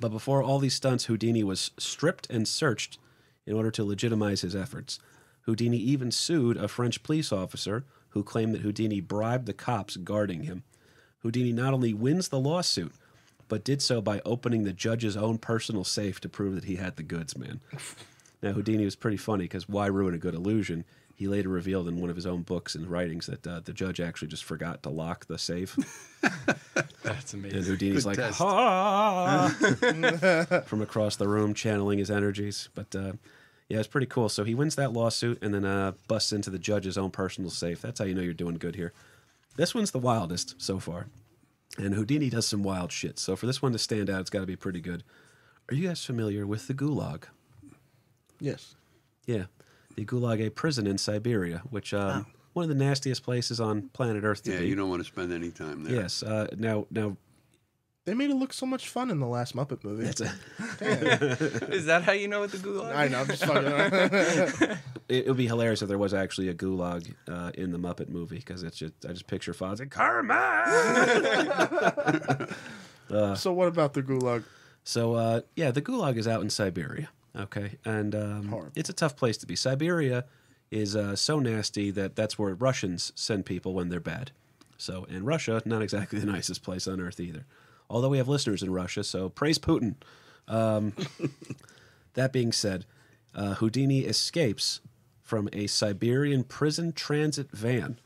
Speaker 2: but before all these stunts, Houdini was stripped and searched in order to legitimize his efforts. Houdini even sued a French police officer who claimed that Houdini bribed the cops guarding him. Houdini not only wins the lawsuit, but did so by opening the judge's own personal safe to prove that he had the goods, man. Now, Houdini was pretty funny because why ruin a good illusion? He later revealed in one of his own books and writings that uh, the judge actually just forgot to lock the safe.
Speaker 5: That's
Speaker 2: And
Speaker 5: amazing.
Speaker 2: Houdini's
Speaker 3: Good
Speaker 2: like,
Speaker 3: test.
Speaker 2: "Ah!" from across the room, channeling his energies. But uh, yeah, it's pretty cool. So he wins that lawsuit and then uh, busts into the judge's own personal safe. That's how you know you're doing good here. This one's the wildest so far. And Houdini does some wild shit. So for this one to stand out, it's got to be pretty good. Are you guys familiar with the Gulag?
Speaker 4: Yes.
Speaker 2: Yeah, the Gulag, a prison in Siberia, which um, one of the nastiest places on planet Earth to
Speaker 3: yeah,
Speaker 2: be.
Speaker 3: you don't want to spend any time there.
Speaker 2: Yes. Uh, now, now
Speaker 4: They made it look so much fun in the last Muppet movie.
Speaker 2: it's a,
Speaker 5: Is that how you know what the gulag? Is?
Speaker 4: I know. I'm just fucking.
Speaker 2: it, it would be hilarious if there was actually a gulag uh, in the Muppet movie because it's just I just picture Fonzie Karma.
Speaker 4: so what about the gulag?
Speaker 2: so uh, yeah, the gulag is out in Siberia. Okay, and um, it's a tough place to be. Siberia is uh, so nasty that that's where Russians send people when they're bad. So and Russia, not exactly the nicest place on earth either. Although we have listeners in Russia, so praise Putin. Um, that being said, uh, Houdini escapes from a Siberian prison transit van.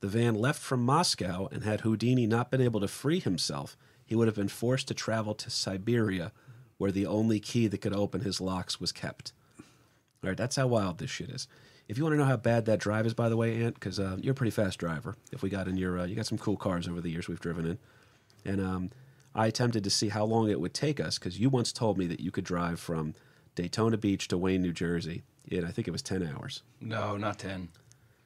Speaker 2: The van left from Moscow, and had Houdini not been able to free himself, he would have been forced to travel to Siberia, where the only key that could open his locks was kept. All right, that's how wild this shit is. If you want to know how bad that drive is, by the way, Ant, because uh, you're a pretty fast driver. If we got in your, uh, you got some cool cars over the years we've driven in, and um, I attempted to see how long it would take us because you once told me that you could drive from Daytona Beach to Wayne, New Jersey in I think it was ten hours.
Speaker 5: No, not 10.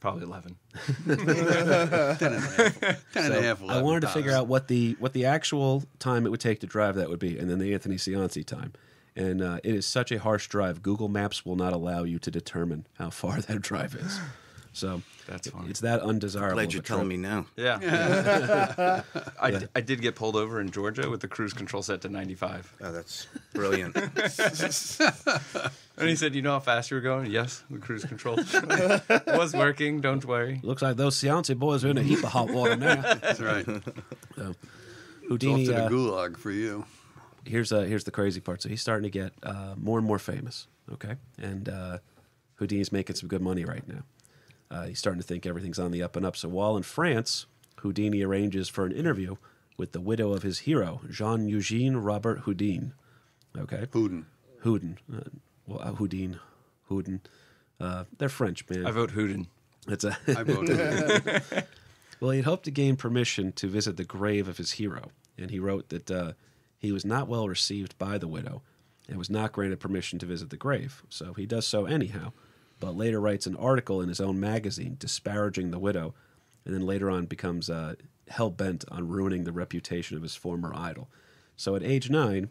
Speaker 5: Probably 11.
Speaker 3: Ten and a half. Ten and a half.
Speaker 2: I
Speaker 3: 11
Speaker 2: wanted to figure out what the what the actual time it would take to drive that would be, and then the Anthony Cianci time. And uh, it is such a harsh drive. Google Maps will not allow you to determine how far that drive is. So
Speaker 5: That's funny.
Speaker 2: It's that undesirable.
Speaker 6: I'm
Speaker 2: Glad
Speaker 6: you're telling me now.
Speaker 5: Yeah. I, d- I did get pulled over in Georgia with the cruise control set to 95.
Speaker 6: Oh, that's brilliant.
Speaker 5: And he said, You know how fast you were going? Yes, the cruise control was working. Don't worry.
Speaker 2: Looks like those Cianci boys are in a heap of hot water now.
Speaker 3: That's right. It's
Speaker 2: So,
Speaker 3: off
Speaker 2: Houdini.
Speaker 3: to the
Speaker 2: uh,
Speaker 3: gulag for you.
Speaker 2: here's uh, here's the crazy part. So he's starting to get uh, more and more famous. Okay, and uh, Houdini's making some good money right now. Uh, he's starting to think everything's on the up and up. So while in France, Houdini arranges for an interview with the widow of his hero, Jean Eugene Robert Houdin. Okay,
Speaker 3: Putin.
Speaker 2: Houdin, uh, well, uh, Houdin, Houdin. Uh, they're French, man.
Speaker 5: I vote Houdin.
Speaker 2: It's a
Speaker 3: I voted.
Speaker 2: Well, he had hoped to gain permission to visit the grave of his hero, and he wrote that uh, he was not well received by the widow and was not granted permission to visit the grave. So he does so anyhow, but later writes an article in his own magazine disparaging the widow, and then later on becomes uh, hell bent on ruining the reputation of his former idol. So at age nine,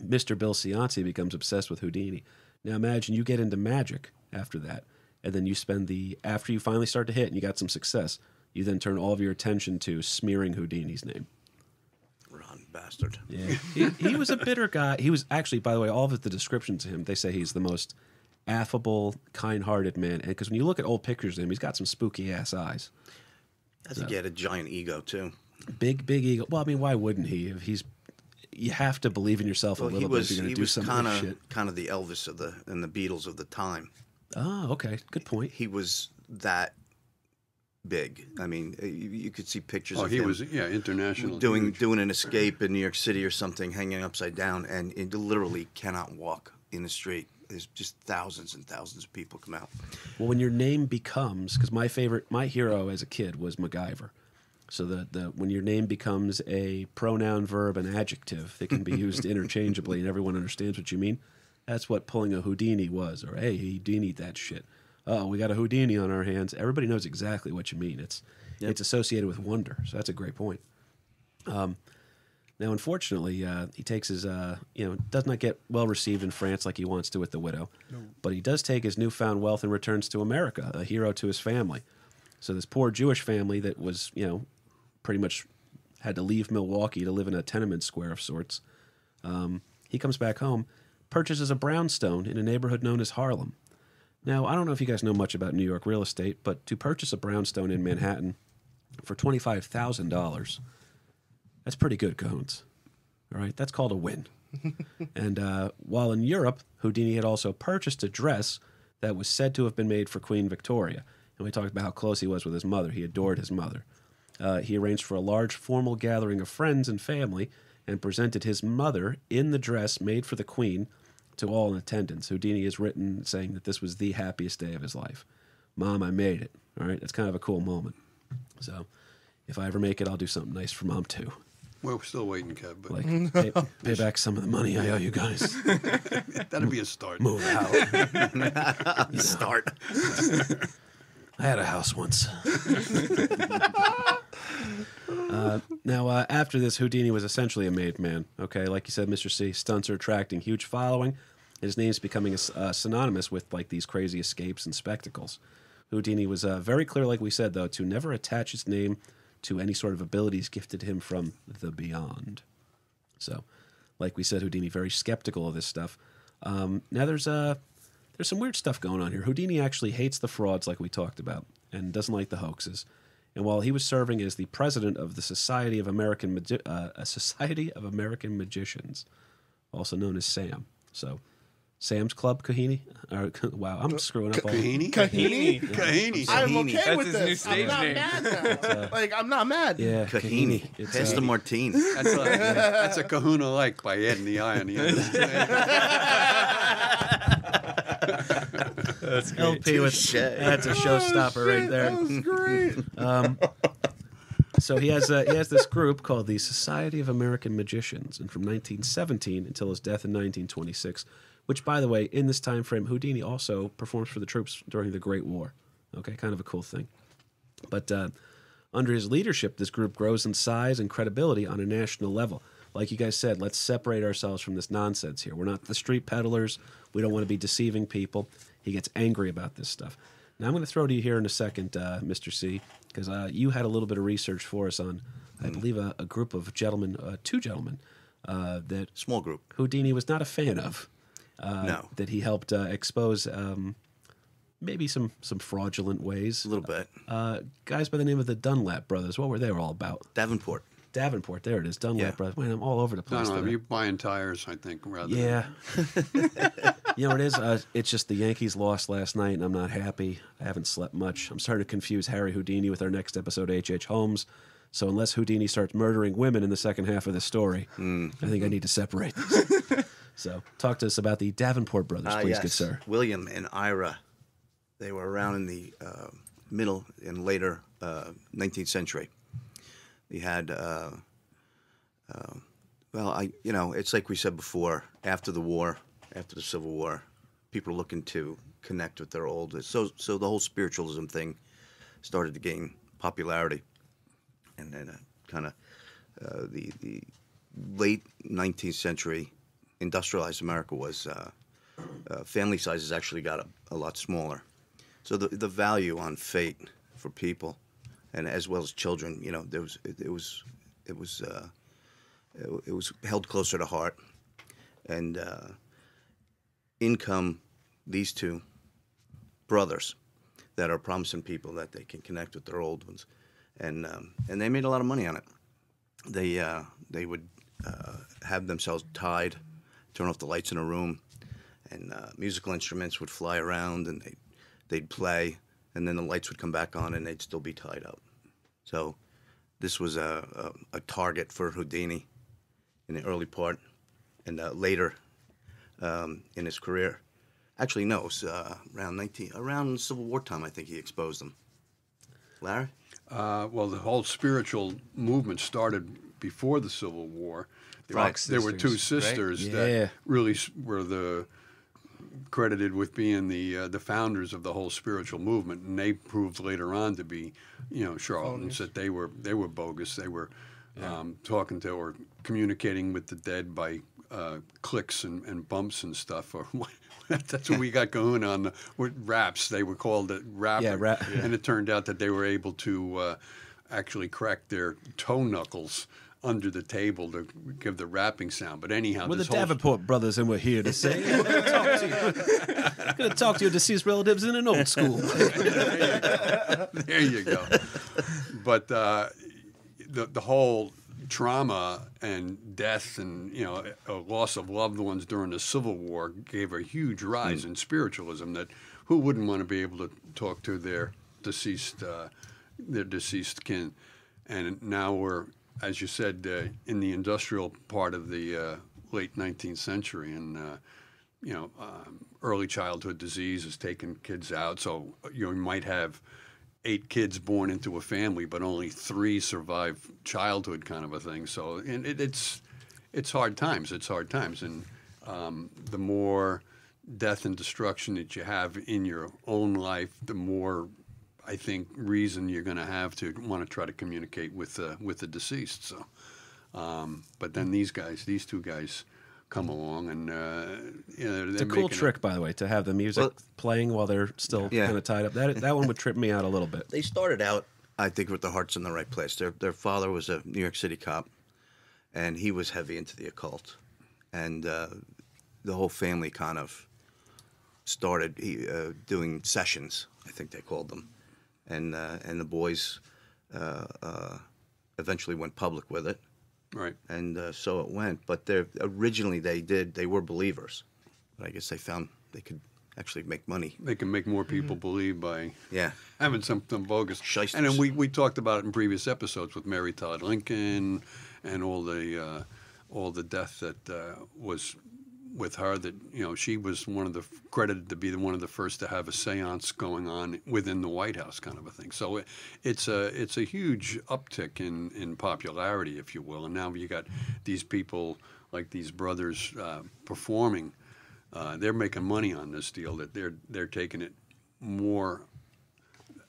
Speaker 2: Mr. Bill Cianci becomes obsessed with Houdini. Now imagine you get into magic after that, and then you spend the after you finally start to hit and you got some success, you then turn all of your attention to smearing Houdini's name.
Speaker 6: Ron bastard.
Speaker 2: Yeah, he, he was a bitter guy. He was actually, by the way, all of the descriptions of him, they say he's the most affable, kind-hearted man. And because when you look at old pictures of him, he's got some spooky ass eyes,
Speaker 6: I think he had a giant ego too.
Speaker 2: big, big ego. Well, I mean, why wouldn't he? If he's, you have to believe in yourself a little
Speaker 6: he was
Speaker 2: bit if you're
Speaker 6: he
Speaker 2: going to do
Speaker 6: was
Speaker 2: some
Speaker 6: kind
Speaker 2: of
Speaker 6: of
Speaker 2: this shit.
Speaker 6: kind of the Elvis of the and the Beatles of the time.
Speaker 2: Oh, okay, good point.
Speaker 6: He was that big. I mean, uh, you, you could see pictures
Speaker 3: Oh,
Speaker 6: of
Speaker 3: he
Speaker 6: him
Speaker 3: was yeah international.
Speaker 6: doing
Speaker 3: huge.
Speaker 6: doing an escape in New York City or something, hanging upside down, and he literally cannot walk in the street. There's just thousands and thousands of people come out.
Speaker 2: Well, when your name becomes, because my favorite, my hero as a kid was MacGyver. So the, the when your name becomes a pronoun, verb, and adjective that can be used interchangeably, and everyone understands what you mean. That's what pulling a Houdini was, or hey, Houdini'd that shit. Oh, we got a Houdini on our hands. Everybody knows exactly what you mean. It's it's associated with wonder. So that's a great point. Um, now, unfortunately, uh, he takes his, uh, you know, does not get well received in France like he wants to with the widow, but he does take his newfound wealth and returns to America, a hero to his family. So this poor Jewish family that was, you know, pretty much had to leave Milwaukee to live in a tenement square of sorts. Um, he comes back home, purchases a brownstone in a neighborhood known as Harlem. Now, I don't know if you guys know much about New York real estate, but to purchase a brownstone in Manhattan for twenty-five thousand dollars that's pretty good, Cones. All right, that's called a win. and uh, while in Europe, Houdini had also purchased a dress that was said to have been made for Queen Victoria. And we talked about how close he was with his mother. He adored his mother. Uh, he arranged for a large formal gathering of friends and family and presented his mother in the dress made for the Queen to all in attendance. Houdini has written saying that this was the happiest day of his life. Mom, I made it. All right, that's kind of a cool moment. So if I ever make it, I'll do something nice for mom too.
Speaker 3: We're still waiting, Kev, but
Speaker 2: Like pay, pay back some of the money I owe you guys.
Speaker 3: that'll be a start.
Speaker 2: Move out.
Speaker 6: Start.
Speaker 2: I had a house once. uh, now, uh, after this, Houdini was essentially a made man. Okay, like you said, Mr. C, stunts are attracting huge following. His name's becoming uh, synonymous with like these crazy escapes and spectacles. Houdini was uh, very clear, like we said, though, to never attach his name to any sort of abilities gifted him from the beyond. So, like we said, Houdini very skeptical of this stuff. Um, now there's uh, there's some weird stuff going on here. Houdini actually hates the frauds, like we talked about, and doesn't like the hoaxes. And while he was serving as the president of the Society of American Magi- uh, a Society of American Magicians, also known as SAM. So, Sam's Club, Kahini. Or, wow, I'm screwing up. all-
Speaker 3: Kahini?
Speaker 4: Kahini?
Speaker 3: Kahini.
Speaker 4: I'm
Speaker 6: Kahini.
Speaker 4: okay
Speaker 5: That's
Speaker 4: with
Speaker 5: his new
Speaker 4: this.
Speaker 5: stage
Speaker 4: I'm not
Speaker 5: name.
Speaker 4: mad now. like I'm not mad.
Speaker 2: Yeah,
Speaker 6: Kahini.
Speaker 2: It's,
Speaker 6: Pass
Speaker 2: uh,
Speaker 6: the Martine.
Speaker 5: That's like,
Speaker 3: That's a kahuna like by adding the I on the end.
Speaker 5: that's great.
Speaker 2: LP with
Speaker 6: Touche.
Speaker 2: that's a
Speaker 4: Oh,
Speaker 2: showstopper right there.
Speaker 4: That was great.
Speaker 2: So he has uh, he has this group called the Society of American Magicians, and from 1917 until his death in 1926, which, by the way, in this time frame, Houdini also performs for the troops during the Great War. Okay, kind of a cool thing. But uh, under his leadership, this group grows in size and credibility on a national level. Like you guys said, let's separate ourselves from this nonsense here. We're not the street peddlers. We don't want to be deceiving people. He gets angry about this stuff. Now, I'm going to throw to you here in a second, uh, Mr. C, because uh, you had a little bit of research for us on, I believe, a, a group of gentlemen, uh, two gentlemen, uh, that
Speaker 6: Small group.
Speaker 2: Houdini was not a fan of. Uh,
Speaker 6: No.
Speaker 2: That he helped uh, expose um, maybe some, some fraudulent ways.
Speaker 6: A little bit.
Speaker 2: Uh, guys by the name of the Dunlap brothers. What were they all about?
Speaker 6: Davenport.
Speaker 2: Davenport. There it is. Dunlap
Speaker 6: Yeah.
Speaker 2: brothers. Man, I'm all over the place.
Speaker 3: no,
Speaker 2: today.
Speaker 3: you're buying tires, I think, rather.
Speaker 2: Yeah. you know what it is? Uh, it's just the Yankees lost last night, and I'm not happy. I haven't slept much. I'm starting to confuse Harry Houdini with our next episode, H.H. Holmes. So unless Houdini starts murdering women in the second half of the story,
Speaker 6: Hmm.
Speaker 2: I think I need to separate these. so talk to us about the Davenport brothers,
Speaker 6: Ah,
Speaker 2: please,
Speaker 6: yes.
Speaker 2: good sir.
Speaker 6: William and Ira. They were around in the uh, middle and later uh, 19th century. They had, uh, uh, well, I you know, it's like we said before. After the war, after the Civil War, people were looking to connect with their old. So, so the whole spiritualism thing started to gain popularity, and then uh, kind of uh, the the late 19th century industrialized America was. Uh, uh, family sizes actually got a, a lot smaller. So the the value on fate for people, and as well as children, you know, there was it, it was it was uh, it, it was held closer to heart, and uh, income. These two brothers that are promising people that they can connect with their old ones, and um, and they made a lot of money on it. They uh, they would uh, have themselves tied, turn off the lights in a room, and uh, musical instruments would fly around, and they they'd play, and then the lights would come back on, and they'd still be tied up. So this was a, a, a target for Houdini in the early part, and uh, later um, in his career. Actually, no, it was uh, around 19, around Civil War time, I think he exposed them. Larry?
Speaker 3: Uh, well, the whole spiritual movement started before the Civil War. There,
Speaker 5: Rock
Speaker 3: were, there were two
Speaker 5: sisters, right?
Speaker 3: sisters
Speaker 2: Yeah.
Speaker 3: that really were the credited with being the uh, the founders of the whole spiritual movement, and they proved later on to be, you know, charlatans. That they were they were bogus. They were um, talking to or communicating with the dead by uh, clicks and, and bumps and stuff. Or that's what we got going on the, with raps. They were called it rap.
Speaker 2: Yeah, rap.
Speaker 3: And it turned out that they were able to uh, actually crack their toe knuckles under the table to give the rapping sound. But anyhow,
Speaker 2: We're the Davenport brothers, and we're here to say we're going to talk to you. going to talk to your deceased relatives in an old school.
Speaker 3: there you go. But uh, the the whole trauma and death and you know a loss of loved ones during the Civil War gave a huge rise in spiritualism. That who wouldn't want to be able to talk to their deceased uh, their deceased kin, and now we're as you said uh, in the industrial part of the uh, late 19th century and. Uh, you know, um, early childhood disease is taking kids out. So you, know, you might have eight kids born into a family, but only three survive childhood, kind of a thing. So, and it, it's it's hard times. It's hard times, and um, the more death and destruction that you have in your own life, the more I think reason you're going to have to want to try to communicate with uh, with the deceased. So, um, but then these guys, these two guys. Come along and uh, you know,
Speaker 2: It's a cool
Speaker 3: making
Speaker 2: trick, by the way, to have the music
Speaker 6: Well-
Speaker 2: playing while they're still
Speaker 6: Yeah.
Speaker 2: kind of tied up. That that one would trip me out a little bit.
Speaker 6: They started out, I think, with their hearts in the right place. Their their father was a New York City cop, and he was heavy into the occult, and uh, the whole family kind of started uh, doing sessions. I think they called them, and uh, and the boys uh, uh, eventually went public with it,
Speaker 3: right.
Speaker 6: and uh, so it went. But they originally they did they were believers, but I guess they found they could actually make money.
Speaker 3: They can make more people believe by
Speaker 6: Yeah.
Speaker 3: having something bogus.
Speaker 6: Shysters.
Speaker 3: And then we, we talked about it in previous episodes with Mary Todd Lincoln and all the uh, all the death that uh, was with her. That you know she was one of the credited to be the one of the first to have a séance going on within the White House, kind of a thing. So it, it's a it's a huge uptick in in popularity, if you will. And now you got these people like these brothers uh, performing. Uh, they're making money on this deal. That they're they're taking it more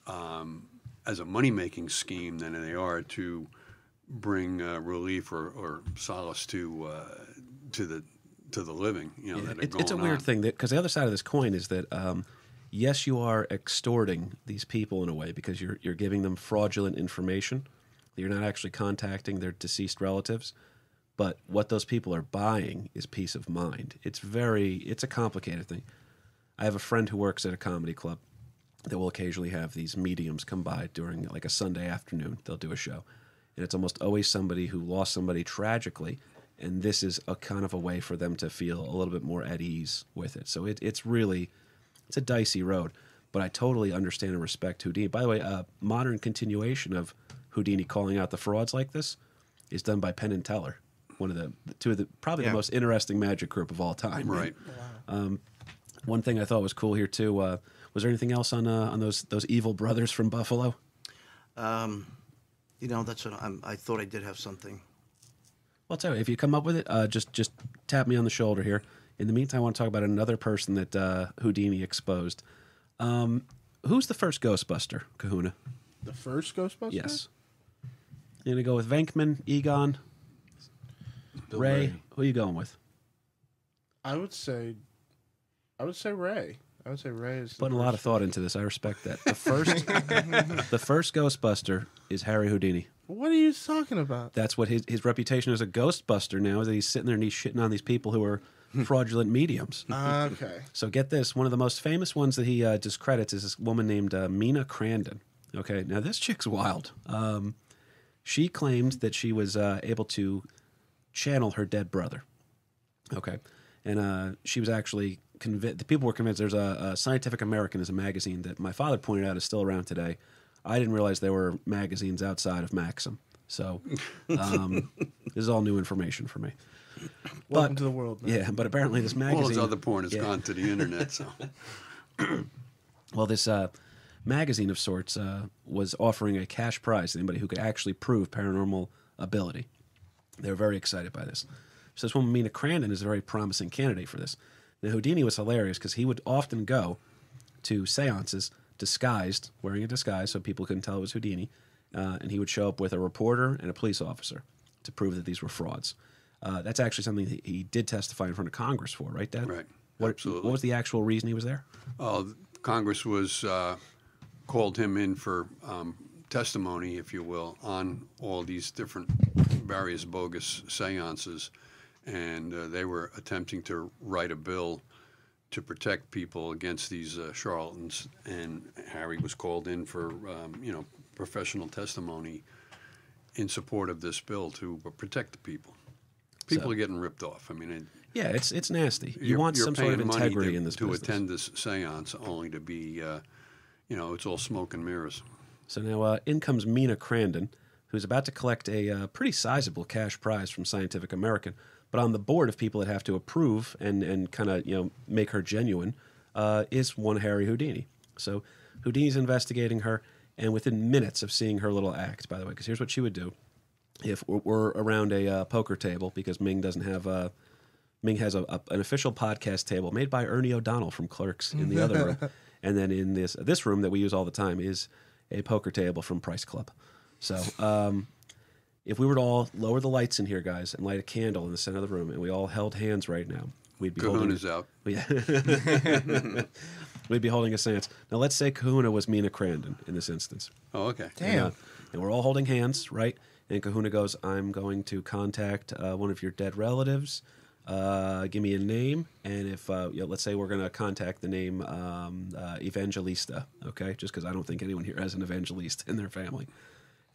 Speaker 3: um, as a money making scheme than they are to bring uh, relief or, or solace to uh, to the to the living. You know, that are
Speaker 2: It, it's a weird
Speaker 3: on.
Speaker 2: thing that because the other side of this coin is that um, yes, you are extorting these people in a way because you're you're giving them fraudulent information. You're not actually contacting their deceased relatives, but what those people are buying is peace of mind. It's very it's a complicated thing. I have a friend who works at a comedy club that will occasionally have these mediums come by during like a Sunday afternoon. They'll do a show, and it's almost always somebody who lost somebody tragically, and this is a kind of a way for them to feel a little bit more at ease with it. So it, it's really it's a dicey road, but I totally understand and respect Houdini. By the way, a modern continuation of Houdini calling out the frauds like this is done by Penn and Teller, one of the, the two of the probably
Speaker 6: Yeah.
Speaker 2: the most interesting magic group of all time.
Speaker 3: Right.
Speaker 2: One thing I thought was cool here too. Uh, was there anything else on uh, on those those evil brothers from Buffalo?
Speaker 6: You know, that's what I'm, I thought I did have something.
Speaker 2: Well, I'll tell you, if you come up with it, uh, just just tap me on the shoulder here. In the meantime, I want to talk about another person that uh, Houdini exposed. Um, who's the first Ghostbuster, Kahuna?
Speaker 4: The first Ghostbuster?
Speaker 2: Yes. You're gonna go with Venkman, Egon,
Speaker 7: Bill
Speaker 2: Ray?
Speaker 7: Murray.
Speaker 2: Who are you going with?
Speaker 4: I would say I would say Ray. I would say Ray is
Speaker 2: Putting a lot of thought into this. I respect that. The first, the first Ghostbuster is Harry Houdini.
Speaker 4: What are you talking about?
Speaker 2: That's what his his reputation as a Ghostbuster now is that he's sitting there and he's shitting on these people who are fraudulent mediums.
Speaker 4: Okay.
Speaker 2: So get this: one of the most famous ones that he uh, discredits is this woman named uh, Mina Crandon. Okay, now this chick's wild. Um, she claimed that she was uh, able to channel her dead brother. Okay, and uh, she was actually convinced. The people were convinced. There's a, a Scientific American is a magazine that my father pointed out is still around today. I didn't realize there were magazines outside of Maxim. So um, this is all new information for me.
Speaker 4: Welcome
Speaker 2: But-
Speaker 4: to the world. Man.
Speaker 2: Yeah, but apparently this magazine.
Speaker 3: All his other porn has
Speaker 2: Yeah.
Speaker 3: gone to the internet. So
Speaker 2: Well, this uh, magazine of sorts uh, was offering a cash prize to anybody who could actually prove paranormal ability. They were very excited by this. So this woman, Mina Crandon, is a very promising candidate for this. Now, Houdini was hilarious because he would often go to seances disguised, wearing a disguise so people couldn't tell it was Houdini, uh, and he would show up with a reporter and a police officer to prove that these were frauds. Uh, that's actually something that he did testify in front of Congress for, right, Dad?
Speaker 3: Right.
Speaker 2: What,
Speaker 3: Absolutely.
Speaker 2: what was the actual reason he was there?
Speaker 3: Congress was uh, called him in for um, testimony, if you will, on all these different various bogus seances, and uh, they were attempting to write a bill to protect people against these uh, charlatans. And Harry was called in for um, you know professional testimony in support of this bill to protect the people. People
Speaker 2: So-
Speaker 3: are getting ripped off. I mean, it,
Speaker 2: Yeah, it's it's nasty. You want some sort of integrity
Speaker 3: to,
Speaker 2: in this
Speaker 3: to
Speaker 2: business.
Speaker 3: attend this séance, only to be, uh, you know, it's all smoke and mirrors.
Speaker 2: So now uh, in comes Mina Crandon, who's about to collect a uh, pretty sizable cash prize from Scientific American. But on the board of people that have to approve and and kind of you know make her genuine uh, is one Harry Houdini. So Houdini's investigating her, and within minutes of seeing her little act, by the way, because here's what she would do if we're- we're around a uh, poker table because Ming doesn't have a. Ming has a, a, an official podcast table made by Ernie O'Donnell from Clerks in the other room, and then in this this room that we use all the time is a poker table from Price Club. So, um, if we were to all lower the lights in here, guys, and light a candle in the center of the room, and we all held hands right now, we'd be holding.
Speaker 3: Kahuna's out.
Speaker 2: Yeah. we'd be holding a seance. Now, let's say Kahuna was Mina Crandon in this instance.
Speaker 3: Oh, okay.
Speaker 2: And, uh, and we're all holding hands, right? And Kahuna goes, I'm going to contact uh, one of your dead relatives. Uh, give me a name. And if, uh, you know, let's say we're going to contact the name um, uh, Evangelista, okay? Just because I don't think anyone here has an Evangelista in their family.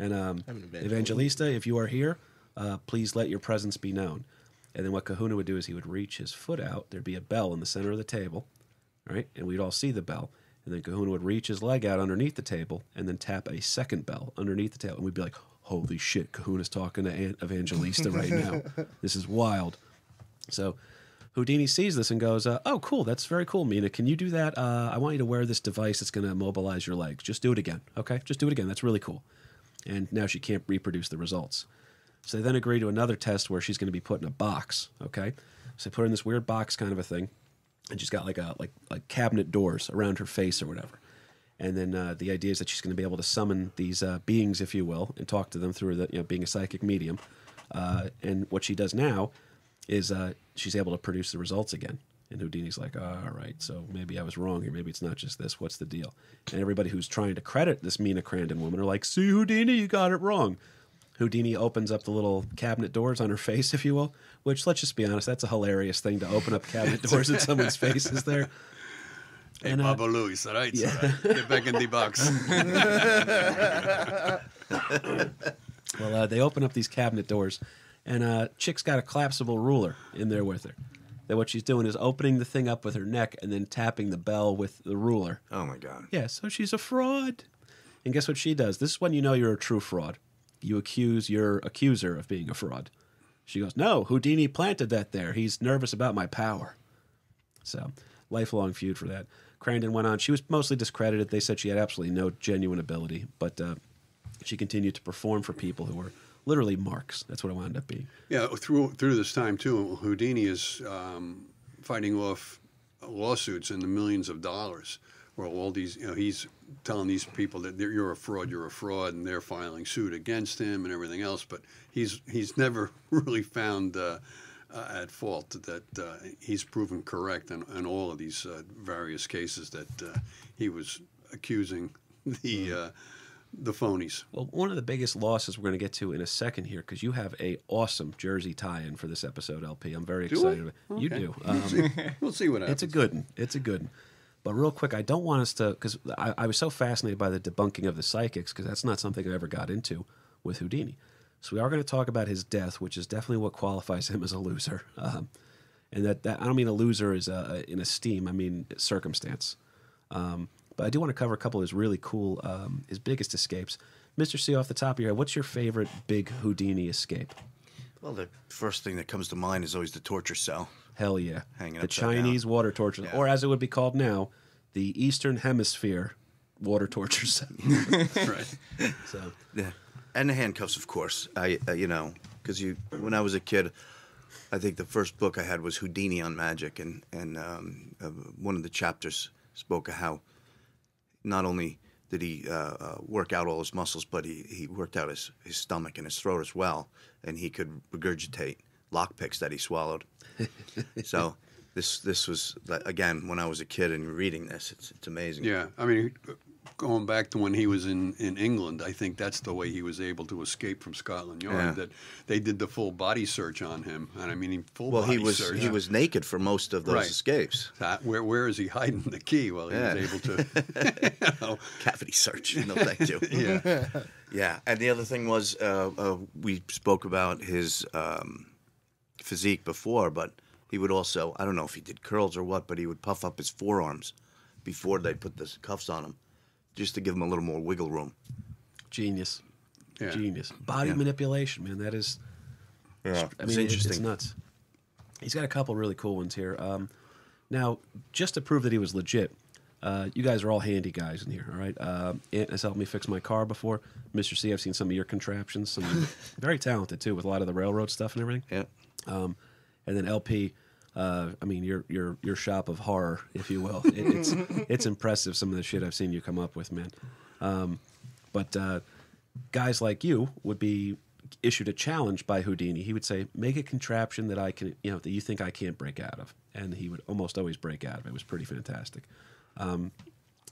Speaker 2: And um,
Speaker 4: an.
Speaker 2: Evangelista, if you are here, uh, please let your presence be known. And then what Kahuna would do is he would reach his foot out. There'd be a bell in the center of the table, right? And we'd all see the bell. And then Kahuna would reach his leg out underneath the table and then tap a second bell underneath the table. And we'd be like, holy shit, Kahuna's talking to Aunt Evangelista right now. this is wild. So Houdini sees this and goes, uh, "Oh, cool! That's very cool, Mina. Can you do that? Uh, I want you to wear this device that's going to immobilize your legs. Just do it again, okay? Just do it again. That's really cool." And now she can't reproduce the results. So they then agree to another test where she's going to be put in a box, okay? So they put her in this weird box kind of a thing, and she's got like a like like cabinet doors around her face or whatever. And then uh, the idea is that she's going to be able to summon these uh, beings, if you will, and talk to them through the you know being a psychic medium. Uh, and what she does now is uh, she's able to produce the results again. And Houdini's like, "Ah, all right, so maybe I was wrong here. Maybe it's not just this. What's the deal? And everybody who's trying to credit this Mina Crandon woman are like, see, Houdini, you got it wrong. Houdini opens up the little cabinet doors on her face, if you will, which, let's just be honest, that's a hilarious thing to open up cabinet doors in someone's face, is there?
Speaker 3: Hey,
Speaker 2: And, uh,
Speaker 3: Baba Looey, all right? all right. Get back in the box.
Speaker 2: Well, uh, they open up these cabinet doors, and uh, Chick's got a collapsible ruler in there with her. That what she's doing is opening the thing up with her neck and then tapping the bell with the ruler.
Speaker 6: Oh my god.
Speaker 2: Yeah, so she's a fraud. And guess what she does? This is when you know you're a true fraud. You accuse your accuser of being a fraud. She goes, No, Houdini planted that there. He's nervous about my power. So, lifelong feud for that. Crandon went on. She was mostly discredited. They said she had absolutely no genuine ability, but uh, she continued to perform for people who were literally marks. That's what it wound up being.
Speaker 3: Yeah, through through this time too, Houdini is um, fighting off lawsuits in the millions of dollars, where all these, you know, he's telling these people that you're a fraud, you're a fraud, and they're filing suit against him and everything else. But he's he's never really found uh, uh, at fault. That uh, he's proven correct in, in all of these uh, various cases that uh, he was accusing the uh, the phonies.
Speaker 2: Well, one of the biggest losses we're going to get to in a second here because you have a awesome jersey tie-in for this episode, LP. I'm very
Speaker 3: Do
Speaker 2: excited.
Speaker 3: I?
Speaker 2: You
Speaker 3: Okay.
Speaker 2: do. Um,
Speaker 3: We'll see what happens.
Speaker 2: It's a good one. It's a good one. But real quick, I don't want us to because I, I was so fascinated by the debunking of the psychics because that's not something I ever got into with Houdini. So we are going to talk about his death, which is definitely what qualifies him as a loser. Um, and that, that I don't mean a loser is uh, in esteem. I mean circumstance. Um, but I do want to cover a couple of his really cool, um, his biggest escapes. Mr. C, off the top of your head, what's your favorite big Houdini escape?
Speaker 6: Well, the first thing that comes to mind is always the torture cell.
Speaker 2: Hell yeah.
Speaker 6: Hanging
Speaker 2: the
Speaker 6: upside down.
Speaker 2: Chinese water torture,
Speaker 6: Yeah.
Speaker 2: or as it would be called now, the Eastern Hemisphere water torture center.
Speaker 3: right.
Speaker 2: so,
Speaker 6: Yeah, and the handcuffs, of course. I, uh, you know, because you, when I was a kid, I think the first book I had was Houdini on magic, and and um, uh, one of the chapters spoke of how not only did he uh, uh, work out all his muscles, but he, he worked out his, his stomach and his throat as well, and he could regurgitate lockpicks that he swallowed. so this this was again when I was a kid and reading this, it's it's amazing.
Speaker 3: Yeah, I mean, going back to when he was in, in England, I think that's the way he was able to escape from Scotland Yard.
Speaker 6: Yeah.
Speaker 3: That they did the full body search on him, and I mean, he full
Speaker 6: Well, he was
Speaker 3: search.
Speaker 6: he was naked for most of those
Speaker 3: Right.
Speaker 6: escapes.
Speaker 3: That- where where is he hiding the key? Well, he
Speaker 6: Yeah.
Speaker 3: was able to. you know,
Speaker 6: Cavity search. No, thank you.
Speaker 3: yeah,
Speaker 6: Yeah, and the other thing was uh, uh, we spoke about his um, physique before, but he would also I don't know if he did curls or what, but he would puff up his forearms before they put the cuffs on him, just to give him a little more wiggle room.
Speaker 2: genius.
Speaker 3: yeah.
Speaker 2: Genius. Body
Speaker 6: Yeah.
Speaker 2: manipulation, man. That is,
Speaker 6: Yeah,
Speaker 2: I
Speaker 6: it's
Speaker 2: mean, it-
Speaker 6: interesting.
Speaker 2: it's nuts. He's got a couple really cool ones here. Um, now, just to prove that he was legit, uh, you guys are all handy guys in here, all right? Uh, Ant has helped me fix my car before. Mr. C, I've seen some of your contraptions. Some very talented too, with a lot of the railroad stuff and everything.
Speaker 6: Yeah,
Speaker 2: Um, and then LP, uh, I mean, your your your shop of horror, if you will. It, it's it's impressive some of the shit I've seen you come up with, man. Um, but uh, guys like you would be issued a challenge by Houdini. He would say, "Make a contraption that I can, you know, that you think I can't break out of," and he would almost always break out of it. It was pretty fantastic. Um,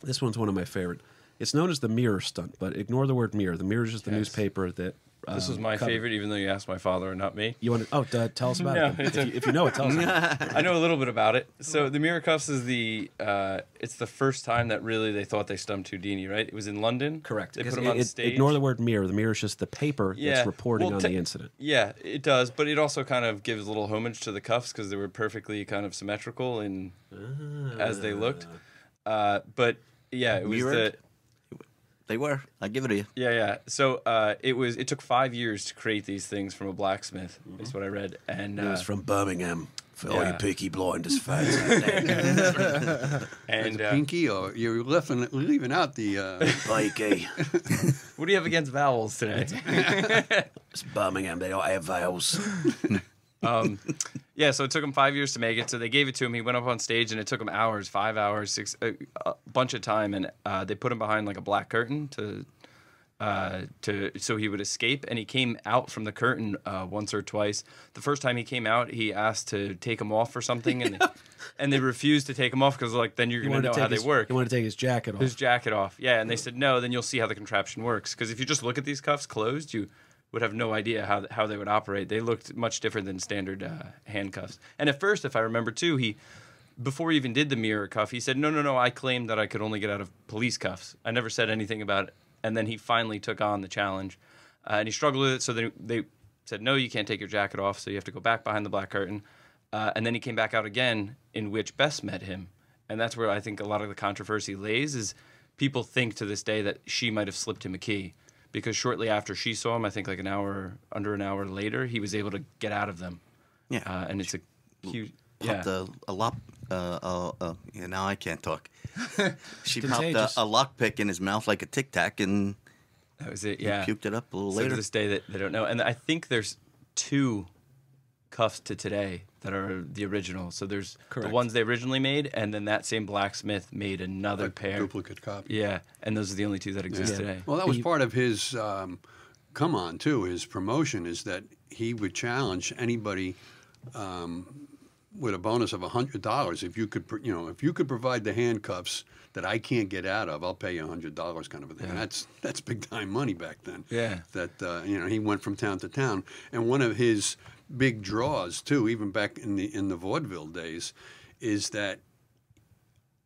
Speaker 2: this one's one of my favorite. It's known as the mirror stunt, but ignore the word mirror. The mirror is just the
Speaker 5: Yes.
Speaker 2: newspaper that.
Speaker 5: This
Speaker 2: um,
Speaker 5: was my
Speaker 2: covered-
Speaker 5: favorite, even though you asked my father and not me.
Speaker 2: You want to? Oh, uh, tell us about
Speaker 5: No,
Speaker 2: it. If,
Speaker 5: a-
Speaker 2: you, if you know it, tell us. about it.
Speaker 5: I know a little bit about it. So the mirror cuffs is the uh, it's the first time that really they thought they stumped Houdini, right? It was in London.
Speaker 2: Correct.
Speaker 5: They put him on
Speaker 2: it- it-
Speaker 5: stage.
Speaker 2: Ignore the word mirror. The mirror is just the paper
Speaker 5: Yeah.
Speaker 2: that's reporting
Speaker 5: Well,
Speaker 2: on
Speaker 5: te-
Speaker 2: the incident.
Speaker 5: Yeah, it does, but it also kind of gives a little homage to the cuffs because they were perfectly kind of symmetrical in as they looked. Uh, but yeah, it was
Speaker 6: Mirrored?
Speaker 5: the
Speaker 6: they were. I give it to you.
Speaker 5: yeah yeah. So uh, it was it took five years to create these things from a blacksmith.
Speaker 2: Mm-hmm.
Speaker 5: Is what I read, and
Speaker 2: It was
Speaker 5: uh,
Speaker 2: from Birmingham for all you peaky blinders fans out there.
Speaker 5: and uh,
Speaker 3: Pinky, or you're leaving leaving out the. Uh,
Speaker 2: Pikey.
Speaker 5: what do you have against vowels today?
Speaker 2: It's Birmingham. They don't have veils.
Speaker 5: Um, yeah, so it took him five years to make it. So they gave it to him. He went up on stage, and it took him hours, five hours, six, a, a bunch of time, and uh, they put him behind like a black curtain to, uh, to so he would escape. And he came out from the curtain uh, once or twice. The first time he came out, he asked to take him off or something, and they, and they refused to take him off because like then you're gonna know
Speaker 2: to
Speaker 5: how
Speaker 2: take
Speaker 5: they work.
Speaker 2: He wanted to take his jacket off.
Speaker 5: His jacket off. Yeah, and they said no. Then you'll see how the contraption works. Because if you just look at these cuffs closed, you would have no idea how how they would operate. They looked much different than standard uh, handcuffs. And at first, if I remember too, he before he even did the mirror cuff, he said no, no, no. I claimed that I could only get out of police cuffs. I never said anything about it. And then he finally took on the challenge, uh, and he struggled with it. So then they said no, you can't take your jacket off. So you have to go back behind the black curtain. Uh, and then he came back out again, in which Bess met him, and that's where I think a lot of the controversy lays. Is people think to this day that she might have slipped him a key, because shortly after she saw him, I think like an hour, under an hour later, he was able to get out of them.
Speaker 6: Yeah.
Speaker 5: uh, and it's a huge. Yeah.
Speaker 6: Popped a, a lock. Uh, uh, uh, yeah, now I can't talk. she popped a, a lockpick in his mouth like a tic tac and
Speaker 5: that was it.
Speaker 6: he
Speaker 5: Yeah,
Speaker 6: puked it up a little
Speaker 5: So
Speaker 6: later.
Speaker 5: to this day, that they don't know, and I think there's two cuffs to today that are the original. So there's
Speaker 2: Correct.
Speaker 5: the ones they originally made, and then that same blacksmith made another
Speaker 3: a
Speaker 5: pair.
Speaker 3: duplicate copy.
Speaker 5: Yeah, and those are the only two that exist
Speaker 2: Yeah.
Speaker 5: today.
Speaker 3: Well, that was
Speaker 2: He-
Speaker 3: part of his um, come on too. His promotion is that he would challenge anybody um, with a bonus of hundred dollars. If you could, you know, if you could provide the handcuffs that I can't get out of, I'll pay you hundred dollars, kind of a thing. And that's that's big time money back then.
Speaker 5: Yeah.
Speaker 3: That uh, you know he went from town to town, and one of his big draws too, even back in the in the vaudeville days, is that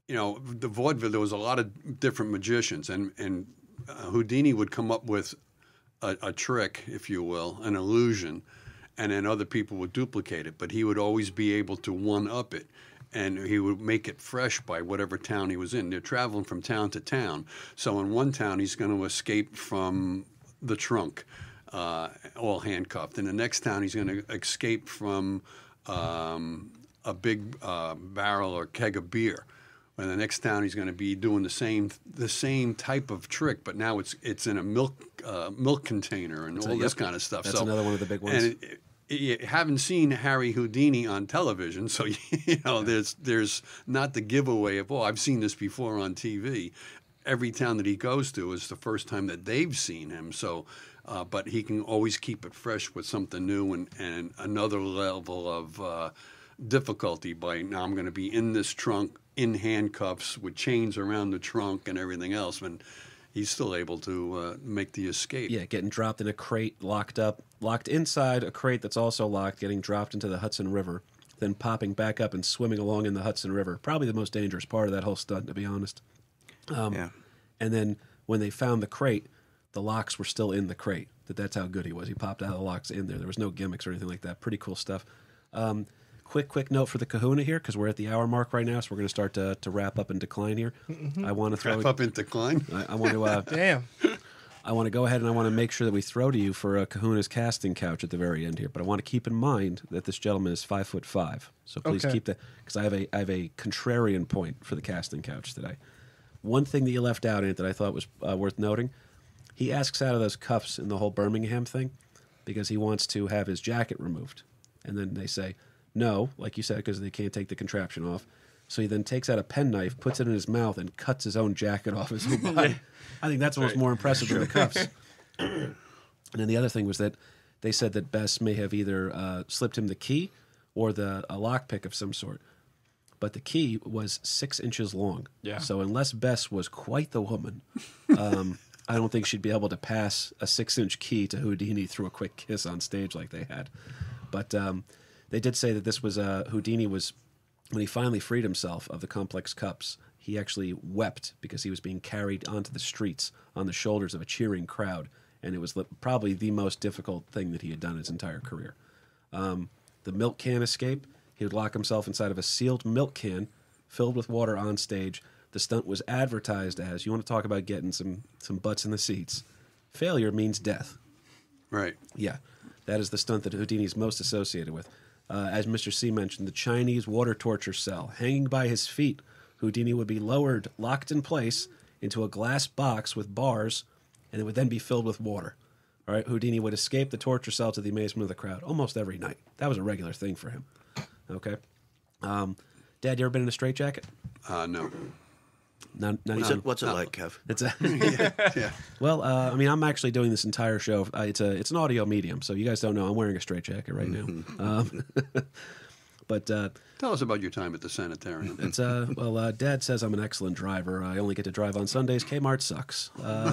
Speaker 3: you know, the vaudeville, there was a lot of different magicians, and and Houdini would come up with a, a trick, if you will, an illusion, and then other people would duplicate it. But he would always be able to one up it, and he would make it fresh by whatever town he was in. They're traveling from town to town, so in one town he's going to escape from the trunk, uh, all handcuffed. In the next town he's going to escape from um, a big uh, barrel or keg of beer. In the next town he's going to be doing the same the same type of trick, but now it's it's in a milk uh, milk container and all
Speaker 2: a-
Speaker 3: this
Speaker 2: yep.
Speaker 3: kind of stuff.
Speaker 2: That's
Speaker 3: so,
Speaker 2: another one of the big ones.
Speaker 3: And it, it, you haven't seen Harry Houdini on television, so you know there's there's not the giveaway of oh I've seen this before on TV. Every town that he goes to is the first time that they've seen him. So, uh, but he can always keep it fresh with something new and, and another level of uh, difficulty. By now, I'm going to be in this trunk in handcuffs with chains around the trunk and everything else, and he's still able to uh, make the escape.
Speaker 2: Yeah, getting dropped in a crate, locked up, locked inside a crate that's also locked, getting dropped into the Hudson River, then popping back up and swimming along in the Hudson River. Probably the most dangerous part of that whole stunt, to be honest.
Speaker 6: yeah.
Speaker 2: And then when they found the crate, the locks were still in the crate. That that's how good he was. He popped out of the locks in there. There was no gimmicks or anything like that. Pretty cool stuff. Um, quick, quick note for the Kahuna here because we're at the hour mark right now, so we're going to start to, to wrap up and decline here. I want to throw.
Speaker 3: Wrap up in decline.
Speaker 2: I, I want to. Uh,
Speaker 4: Damn.
Speaker 2: I want to go ahead and I want to make sure that we throw to you for a Kahuna's casting couch at the very end here. But I want to keep in mind that this gentleman is five foot five, so please
Speaker 4: Okay.
Speaker 2: keep that because I have a I have a contrarian point for the casting couch today. One thing that you left out in it that I thought was uh, worth noting, he asks out of those cuffs in the whole Birmingham thing because he wants to have his jacket removed, and then they say no, like you said, because they can't take the contraption off. So he then takes out a penknife, puts it in his mouth, and cuts his own jacket off his own body. I think that's almost more impressive than the cuffs. And then the other thing was that they said that Bess may have either uh, slipped him the key or the a lockpick of some sort. But the key was six inches long.
Speaker 5: Yeah.
Speaker 2: So unless Bess was quite the woman, um, I don't think she'd be able to pass a six-inch key to Houdini through a quick kiss on stage like they had. But um, they did say that this was uh, Houdini was when he finally freed himself of the complex cups. He actually wept because he was being carried onto the streets on the shoulders of a cheering crowd, and it was probably the most difficult thing that he had done his entire career. Um, the milk can escape. He would lock himself inside of a sealed milk can filled with water on stage. The stunt was advertised as you want to talk about getting some some butts in the seats. Failure means death.
Speaker 3: Right.
Speaker 2: Yeah, that is the stunt that Houdini's most associated with. Uh, as Mr. C mentioned, the Chinese water torture cell. Hanging by his feet, Houdini would be lowered, locked in place, into a glass box with bars, and it would then be filled with water. All right, Houdini would escape the torture cell to the amazement of the crowd almost every night. That was a regular thing for him. Okay. Um, Dad, you ever been in a straitjacket?
Speaker 3: Uh, no.
Speaker 2: Not, not
Speaker 6: What's
Speaker 2: even-
Speaker 6: it, what's it like, Kev?
Speaker 2: It's a,
Speaker 3: Yeah.
Speaker 2: well, uh, I mean, I'm actually doing this entire show. Uh, it's a it's an audio medium, so you guys don't know I'm wearing a straitjacket right now. Um, but uh,
Speaker 3: Tell us about your time at the sanitarium.
Speaker 2: it's uh, well, uh, Dad says I'm an excellent driver. I only get to drive on Sundays. Kmart sucks. Uh,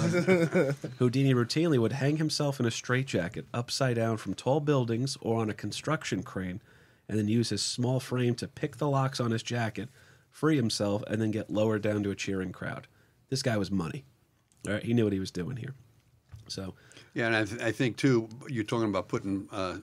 Speaker 2: Houdini routinely would hang himself in a straitjacket upside down from tall buildings or on a construction crane, and then use his small frame to pick the locks on his jacket, free himself, and then get lowered down to a cheering crowd. This guy was money. All right, he knew what he was doing here. So
Speaker 3: Yeah, and I, th- I think too, you're talking about putting uh,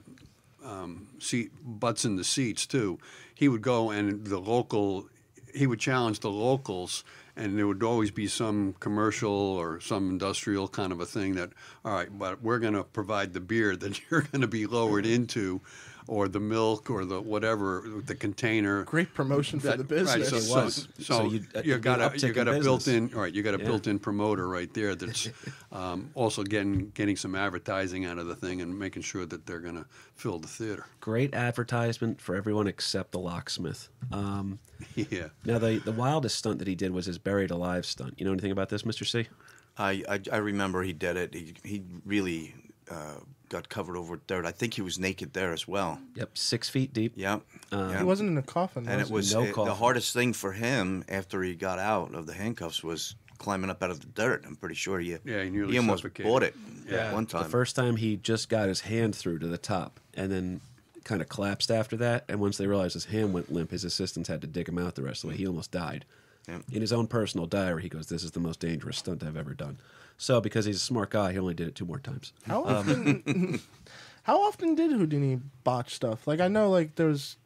Speaker 3: um, seat butts in the seats too. He would go and the local, he would challenge the locals, and there would always be some commercial or some industrial kind of a thing that, all right, but we're going to provide the beer that you're going to be lowered into, or the milk or the whatever, the container.
Speaker 4: Great promotion for the business.
Speaker 3: Right, so,
Speaker 2: It
Speaker 3: so,
Speaker 2: was.
Speaker 3: so,
Speaker 2: So you- uh,
Speaker 3: you got a you got a built-in all right. You got a
Speaker 2: Yeah.
Speaker 3: built-in promoter right there. That's um, also getting getting some advertising out of the thing and making sure that they're going to fill the theater.
Speaker 2: great advertisement for everyone except the locksmith. Um,
Speaker 3: Yeah.
Speaker 2: now the the wildest stunt that he did was his buried alive stunt. You know anything about this, Mister C?
Speaker 6: I, I, I remember he did it. He, he really uh, got covered over with dirt. I think he was naked there as well.
Speaker 2: Yep, six feet deep.
Speaker 6: Yep.
Speaker 2: Uh,
Speaker 6: yep.
Speaker 4: He wasn't in a coffin.
Speaker 6: and
Speaker 4: was
Speaker 6: it was
Speaker 2: No
Speaker 6: it-
Speaker 2: coffin.
Speaker 6: the hardest thing for him after he got out of the handcuffs was climbing up out of the dirt. I'm pretty sure he
Speaker 3: Yeah, he nearly
Speaker 6: he almost
Speaker 3: suffocated.
Speaker 6: bought it
Speaker 3: Yeah.
Speaker 6: one
Speaker 2: The
Speaker 6: time.
Speaker 2: first time he just got his hand through to the top and then kind of collapsed after that. And once they realized his hand went limp, his assistants had to dig him out the rest of the way. He almost died.
Speaker 6: Yeah.
Speaker 2: In his own personal diary, he goes, This is the most dangerous stunt I've ever done. So, because he's a smart guy, he only did it two more times.
Speaker 4: How um, often? how often did Houdini botch stuff? Like I know, like there was,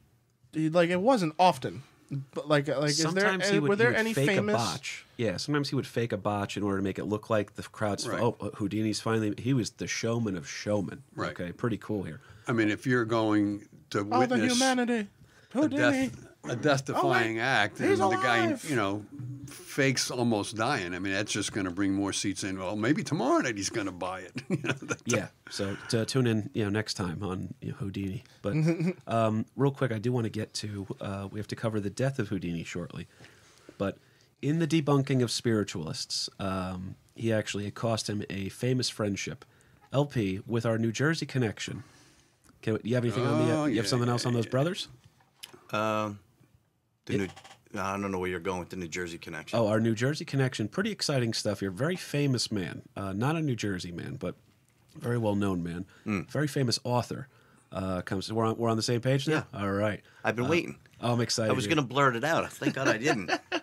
Speaker 4: like it wasn't often, but like like is there any,
Speaker 2: he would,
Speaker 4: were
Speaker 2: he
Speaker 4: there
Speaker 2: would
Speaker 4: any
Speaker 2: fake
Speaker 4: famous?
Speaker 2: a botch. Yeah, sometimes he would fake a botch in order to make it look like the crowd's.
Speaker 3: Right.
Speaker 2: Oh, Houdini's finally. He was the showman of showmen.
Speaker 3: Right.
Speaker 2: Okay, pretty cool here.
Speaker 3: I mean, if you're going to
Speaker 4: All the
Speaker 3: witness
Speaker 4: humanity.
Speaker 3: a
Speaker 4: Houdini.
Speaker 3: death, a death-defying act, and
Speaker 4: he's
Speaker 3: the guy, you know, fakes almost dying. I mean, that's just going to bring more seats in. Well, maybe tomorrow night he's going to buy it. You know,
Speaker 2: Yeah. So to tune in, you know, next time on you know, Houdini. But um, real quick, I do want to get to. Uh, we have to cover the death of Houdini shortly. But in the debunking of spiritualists, um, he actually it cost him a famous friendship. LP with our New Jersey connection. Can, you have anything on the?
Speaker 3: Oh,
Speaker 2: you have
Speaker 3: yeah,
Speaker 2: something else on those
Speaker 3: yeah.
Speaker 2: brothers?
Speaker 6: Um, the New, I don't know where you're going with the New Jersey connection.
Speaker 2: Oh, our New Jersey connection. Pretty exciting stuff here. Very famous man. Uh, not a New Jersey man, but very well known man.
Speaker 6: Hmm.
Speaker 2: Very famous author. Uh, comes. We're on. We're on the same page now. All right.
Speaker 6: I've been waiting.
Speaker 2: Oh, I'm excited.
Speaker 6: I was going to blurt it out. Thank God I didn't.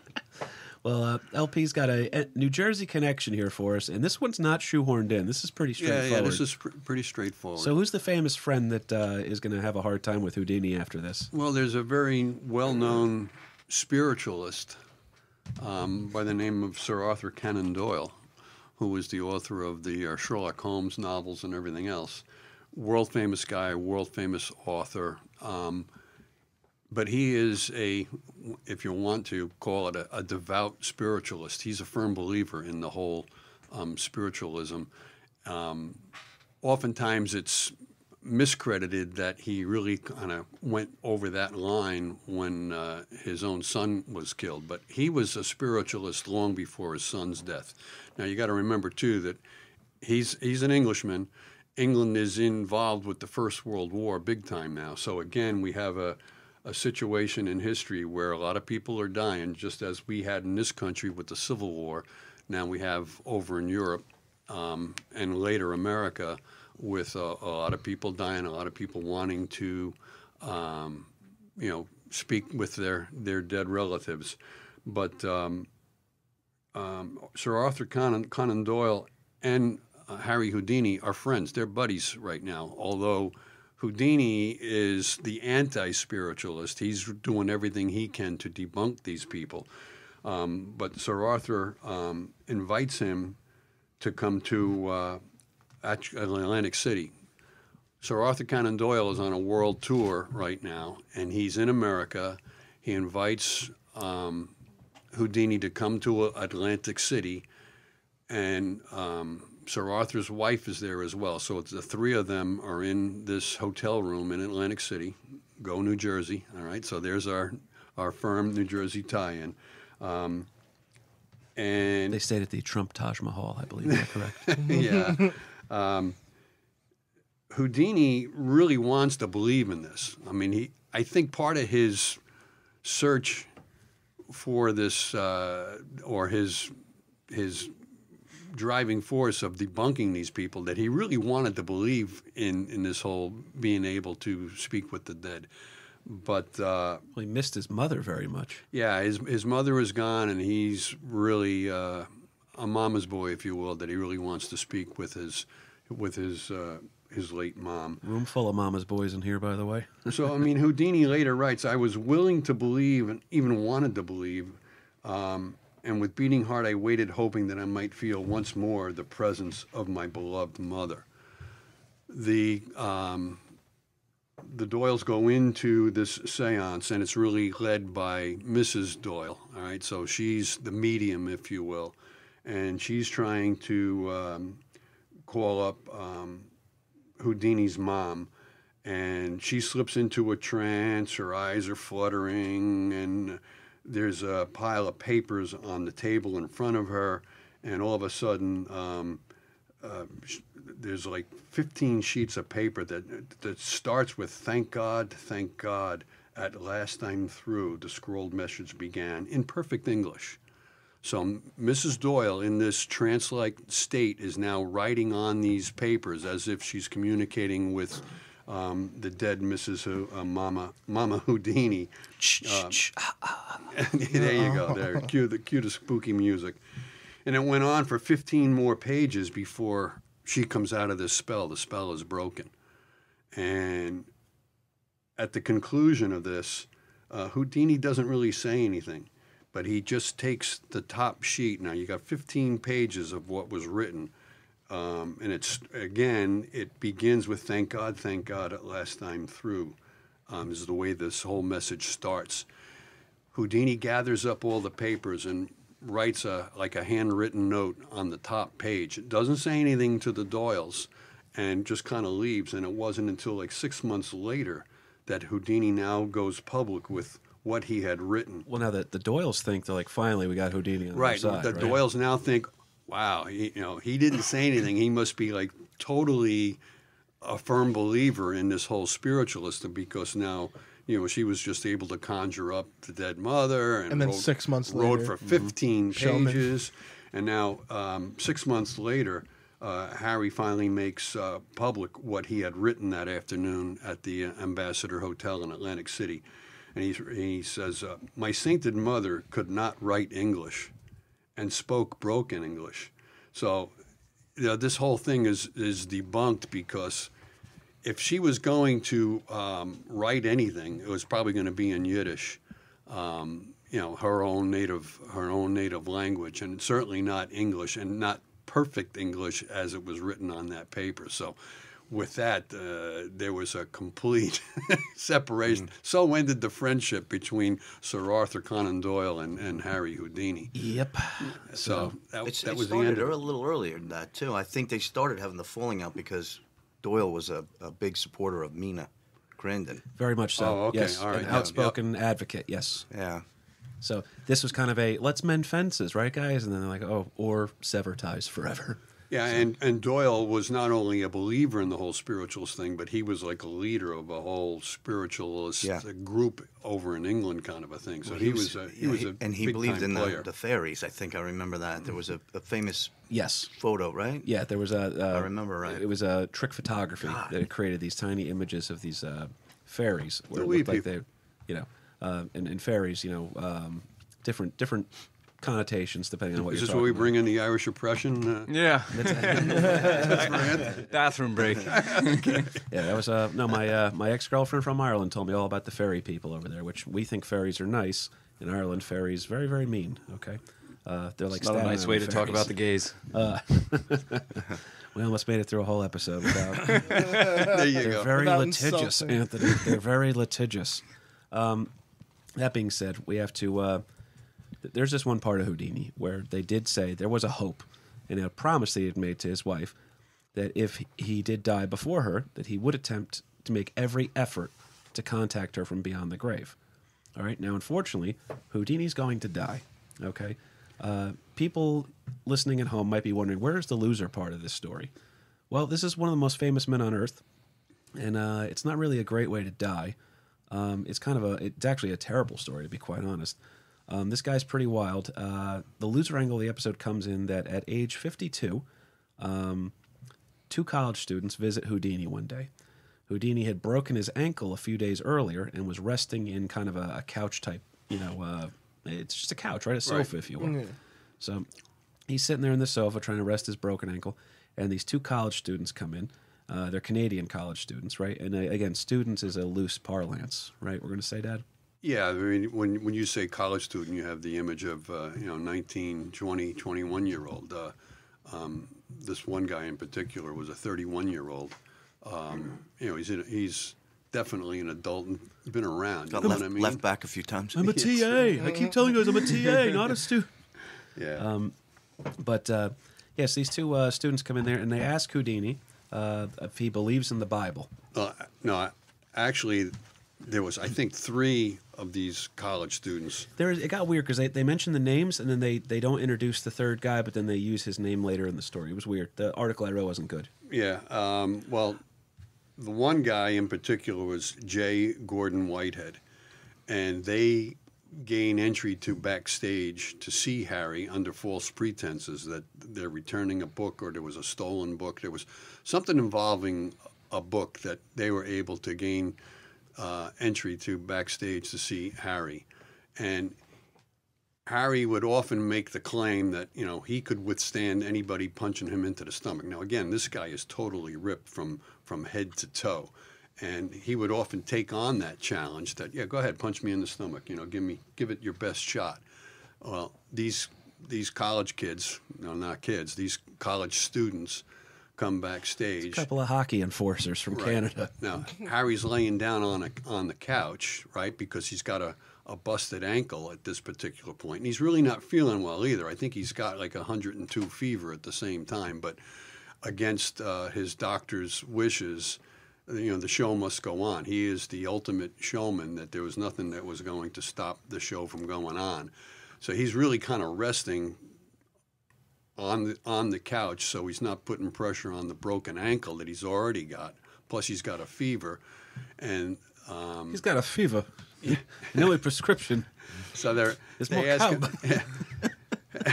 Speaker 2: Well, uh, LP's got a, a New Jersey connection here for us, and this one's not shoehorned in. This is pretty
Speaker 3: yeah,
Speaker 2: straightforward.
Speaker 3: yeah. This is pr- pretty straightforward.
Speaker 2: so, who's the famous friend that uh, is going to have a hard time with Houdini after this?
Speaker 3: Well, there's a very well-known spiritualist um, by the name of Sir Arthur Conan Doyle, who was the author of the uh, Sherlock Holmes novels and everything else. World famous guy, world famous author. Um, but he is a, if you want to call it a, a devout spiritualist. He's a firm believer in the whole um, spiritualism. Um, oftentimes, it's miscredited that he really kind of went over that line when uh, his own son was killed. But he was a spiritualist long before his son's death. Now you got to remember too that he's he's an Englishman. England is involved with the First World War big time now. So again, we have a a situation in history where a lot of people are dying, just as we had in this country with the Civil War. Now we have over in Europe um, and later America with a, a lot of people dying, a lot of people wanting to, um, you know, speak with their, their dead relatives. But um, um, Sir Arthur Conan, Conan Doyle and uh, Harry Houdini are friends. They're buddies right now, although Houdini is the anti spiritualist. He's doing everything he can to debunk these people. Um, but Sir Arthur um, invites him to come to uh, Atlantic City. Sir Arthur Conan Doyle is on a world tour right now, and he's in America. He invites um, Houdini to come to Atlantic City, and um, Sir Arthur's wife is there as well. So it's the three of them are in this hotel room in Atlantic City, go New Jersey. All right, so there's our our firm New Jersey tie-in, um, and
Speaker 2: They stayed at the Trump Taj Mahal, I believe. Is that correct?
Speaker 3: yeah. Um, Houdini really wants to believe in this. I mean, he. I think part of his search for this, uh, or his his driving force of debunking these people, that he really wanted to believe in in this whole being able to speak with the dead. But uh,
Speaker 2: well, he missed his mother very much.
Speaker 3: yeah, his his mother is gone, and he's really uh, a mama's boy, if you will. That he really wants to speak with his with his uh, his late mom.
Speaker 2: Room full of mama's boys in here, by the way.
Speaker 3: So I mean, Houdini later writes, "I was willing to believe, and even wanted to believe, um, and with beating heart, I waited, hoping that I might feel once more the presence of my beloved mother." The um, the Doyles go into this séance, and it's really led by Mrs. Doyle. All right, so she's the medium, if you will, and she's trying to um, call up um, Houdini's mom, and she slips into a trance. Her eyes are fluttering, and there's a pile of papers on the table in front of her, and all of a sudden. Um, uh, there's like 15 sheets of paper that that starts with "Thank God, thank God." At last I'm through. The scrolled message began in perfect English. So Mrs. Doyle, in this trance-like state, is now writing on these papers as if she's communicating with um, the dead Mrs. Uh, Mama Mama Houdini. Uh, there you go. There, cue the cue the spooky music, and it went on for 15 more pages before she comes out of this spell. The spell is broken, and at the conclusion of this, uh, Houdini doesn't really say anything, but he just takes the top sheet. Now you got 15 pages of what was written, um, and it's again it begins with "Thank God, thank God, at last I'm through." Um, is the way this whole message starts. Houdini gathers up all the papers and writes a like a handwritten note on the top page. It doesn't say anything to the Doyles, and just kind of leaves. And it wasn't until like six months later that Houdini now goes public with what he had written.
Speaker 2: Well, now that the Doyles think they're like, finally, we got Houdini on
Speaker 3: Right.
Speaker 2: our side.
Speaker 3: the
Speaker 2: right?
Speaker 3: Doyles now think, wow, he, you know, he didn't say anything. He must be like totally a firm believer in this whole spiritualist because now, you know, she was just able to conjure up the dead mother and,
Speaker 4: And then
Speaker 3: wrote,
Speaker 4: six months
Speaker 3: wrote
Speaker 4: later-
Speaker 3: for 15
Speaker 4: Showman.
Speaker 3: pages. And now, um, six months later, uh, Harry finally makes uh, public what he had written that afternoon at the uh, Ambassador Hotel in Atlantic City. And he's, he says, uh, My sainted mother could not write English and spoke broken English. So, you know, this whole thing is, is debunked because if she was going to um, write anything, it was probably going to be in Yiddish, um, you know, her own native her own native language, and certainly not English, and not perfect English as it was written on that paper. So, with that, uh, there was a complete separation. So ended the friendship between Sir Arthur Conan Doyle and, and Harry Houdini.
Speaker 2: Yep.
Speaker 3: So that,
Speaker 6: It's,
Speaker 3: that
Speaker 6: it
Speaker 3: was the end. Of
Speaker 6: ear- a little earlier than that too. I think they started having the falling out because Doyle was a, a big supporter of Mina Crandon.
Speaker 2: Very much so.
Speaker 3: Oh, okay.
Speaker 2: Yes.
Speaker 3: All right.
Speaker 2: An
Speaker 3: Yeah.
Speaker 2: outspoken advocate. Yes.
Speaker 6: Yeah,
Speaker 2: So this was kind of a let's mend fences, right, guys? And then they're like, oh, or sever ties forever.
Speaker 3: Yeah, and, and Doyle was not only a believer in the whole spiritualist thing, but he was like a leader of a whole spiritualist
Speaker 6: Yeah.
Speaker 3: group over in England, kind of a thing. So he, was, a, he
Speaker 6: yeah,
Speaker 3: was a
Speaker 6: and he
Speaker 3: big
Speaker 6: believed in the, the fairies. I think I remember that. There was a, a famous
Speaker 2: Yes.
Speaker 6: photo, right?
Speaker 2: Yeah, there was a. Uh,
Speaker 6: I remember right.
Speaker 2: It was a trick photography
Speaker 6: God.
Speaker 2: that created these tiny images of these uh, fairies, where
Speaker 3: The
Speaker 2: it looked like
Speaker 3: people.
Speaker 2: they, you know, uh, and, and fairies, you know, um, different different connotations depending on what
Speaker 3: Is
Speaker 2: you're
Speaker 3: this where we
Speaker 2: talking
Speaker 3: bring in the Irish oppression? Uh,
Speaker 5: Yeah. Bathroom break.
Speaker 2: about. Yeah, that was uh, no my uh, my ex girlfriend from Ireland told me all about the fairy people over there, which we think fairies are nice. In Ireland, fairies very very mean. Okay, uh, they're like
Speaker 5: Not a nice way to
Speaker 2: Island
Speaker 5: talk about the gays.
Speaker 2: We almost made it through a whole episode without.
Speaker 3: there you
Speaker 2: They're
Speaker 3: go.
Speaker 2: very
Speaker 4: Without
Speaker 2: litigious,
Speaker 4: insulting.
Speaker 2: Anthony. They're very litigious. Um, that being said, we have to. Uh, th- there's this one part of Houdini where they did say there was a hope and a promise that he had made to his wife that if he did die before her, that he would attempt to make every effort to contact her from beyond the grave. All right. Now, unfortunately, Houdini's going to die. Okay. Uh, people listening at home might be wondering where's the loser part of this story. Well, this is one of the most famous men on earth, and uh, it's not really a great way to die. Um, it's kind of a, it's actually a terrible story to be quite honest. Um, this guy's pretty wild. Uh, the loser angle of the episode comes in that at age 52, um, two college students visit Houdini one day. Houdini had broken his ankle a few days earlier and was resting in kind of a, a couch type, you know, uh, it's just a couch, right? A sofa, if you will. So he's sitting there in the sofa trying to rest his broken ankle, and these two college students come in. Uh, they're Canadian college students, right? And uh, again, students is a loose parlance, right? We're going to say, Dad?
Speaker 3: Yeah, I mean, when when you say college student, you have the image of uh, you know 19, 20, 21 year old. Uh, um, this one guy in particular was a 31 year old. Um, you know, he's in, he's definitely an adult and been around.
Speaker 6: Got
Speaker 3: you know
Speaker 6: left,
Speaker 3: what I mean?
Speaker 6: left back a few times.
Speaker 2: I'm a TA. I keep telling you guys I'm a TA, not a student.
Speaker 3: Yeah.
Speaker 2: Um, But uh, yes, these two uh, students come in there and they ask Houdini uh, if he believes in the Bible.
Speaker 3: Uh, no, actually, there was I think three of these college students.
Speaker 2: There, it got weird because they, they mention the names and then they, they don't introduce the third guy, but then they use his name later in the story. It was weird. The article I wrote wasn't good.
Speaker 3: Yeah. Um, well, the one guy in particular was Jay Gordon Whitehead, and they gain entry to backstage to see Harry under false pretenses that they're returning a book or there was a stolen book. There was something involving a book that they were able to gain uh, entry to backstage to see Harry, and Harry would often make the claim that you know he could withstand anybody punching him into the stomach. Now again, this guy is totally ripped from from head to toe, and he would often take on that challenge. That yeah, go ahead, punch me in the stomach. You know, give me give it your best shot. Well, these these college kids, no, not kids, these college students come backstage.
Speaker 2: A couple of hockey enforcers from
Speaker 3: Right.
Speaker 2: Canada.
Speaker 3: Now Harry's laying down on a, on the couch, right, because he's got a, a busted ankle at this particular point, and he's really not feeling well either. I think he's got like a 102 fever at the same time, but against uh, his doctor's wishes, you know, the show must go on. He is the ultimate showman. That there was nothing that was going to stop the show from going on. So he's really kind of resting on the on the couch, so he's not putting pressure on the broken ankle that he's already got. Plus, he's got a fever, and um,
Speaker 2: He's got a fever. the only prescription
Speaker 3: so they're
Speaker 2: is
Speaker 3: they
Speaker 2: more
Speaker 3: ask
Speaker 2: cow.
Speaker 3: him,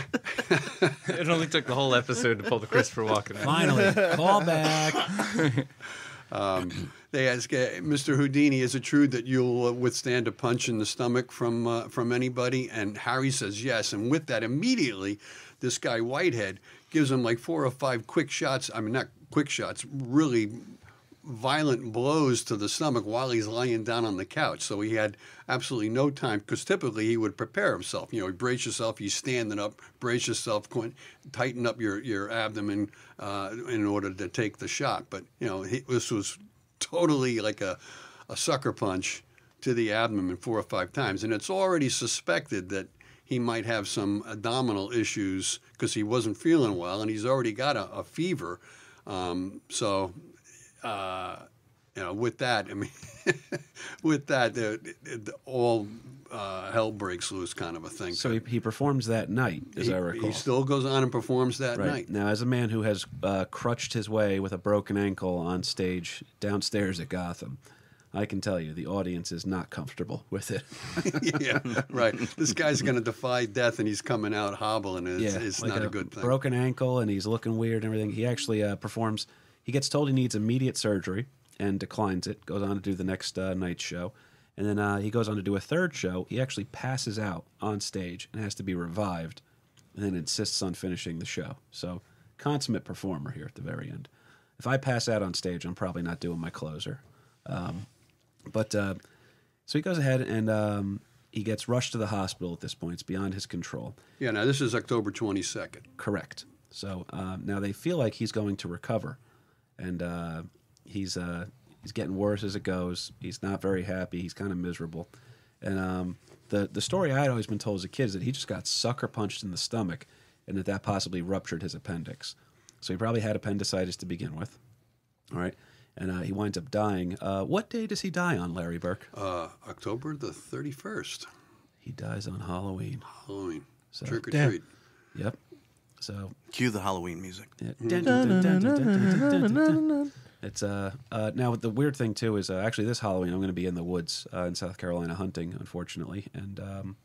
Speaker 5: It only took the whole episode to pull the Christopher Walken. out.
Speaker 2: Finally, call back.
Speaker 3: they ask uh, Mr. Houdini, "Is it true that you'll uh, withstand a punch in the stomach from uh, from anybody?" And Harry says yes. And with that, immediately, this guy Whitehead gives him like four or five quick shots. I mean, not quick shots, really violent blows to the stomach while he's lying down on the couch. So he had absolutely no time because typically he would prepare himself. You know, he brace yourself, he's standing up, brace yourself, tighten up your, your abdomen uh, in order to take the shot. But, you know, he, this was totally like a, a sucker punch to the abdomen four or five times. And it's already suspected that he might have some abdominal issues because he wasn't feeling well and he's already got a, a fever. Um, so uh, you know, with that, I mean, with that, all uh, hell breaks loose, kind of a thing.
Speaker 2: So he, he performs that night, as
Speaker 3: he,
Speaker 2: I recall.
Speaker 3: he still goes on and performs that
Speaker 2: right
Speaker 3: night.
Speaker 2: now, as a man who has uh, crutched his way with a broken ankle on stage downstairs at Gotham, I can tell you the audience is not comfortable with it.
Speaker 3: yeah, right. This guy's going to defy death, and he's coming out hobbling. It's,
Speaker 2: yeah,
Speaker 3: it's
Speaker 2: like
Speaker 3: not a, good thing.
Speaker 2: Broken ankle, and he's looking weird and everything. He actually uh, performs. He gets told he needs immediate surgery and declines it. Goes on to do the next uh, night show, and then uh, he goes on to do a third show. He actually passes out on stage and has to be revived, and then insists on finishing the show. So consummate performer here at the very end. If I pass out on stage, I'm probably not doing my closer. Um, but uh, so he goes ahead and um, he gets rushed to the hospital at this point. It's beyond his control.
Speaker 3: Yeah. Now this is October twenty second.
Speaker 2: Correct. So um, now they feel like he's going to recover, and uh, he's uh, he's getting worse as it goes. He's not very happy. He's kind of miserable, and um, the the story I had always been told as a kid is that he just got sucker punched in the stomach, and that that possibly ruptured his appendix. So he probably had appendicitis to begin with. All right, and uh, he winds up dying. Uh, what day does he die on, Larry Burke?
Speaker 3: Uh, October the 31st.
Speaker 2: He dies on Halloween.
Speaker 3: Halloween.
Speaker 2: So,
Speaker 3: Trick or
Speaker 4: Damn.
Speaker 3: treat.
Speaker 2: Yep. So
Speaker 6: cue the Halloween music.
Speaker 2: It's uh, uh now the weird thing too is uh, actually this Halloween I'm going to be in the woods uh, in South Carolina hunting, unfortunately, and um,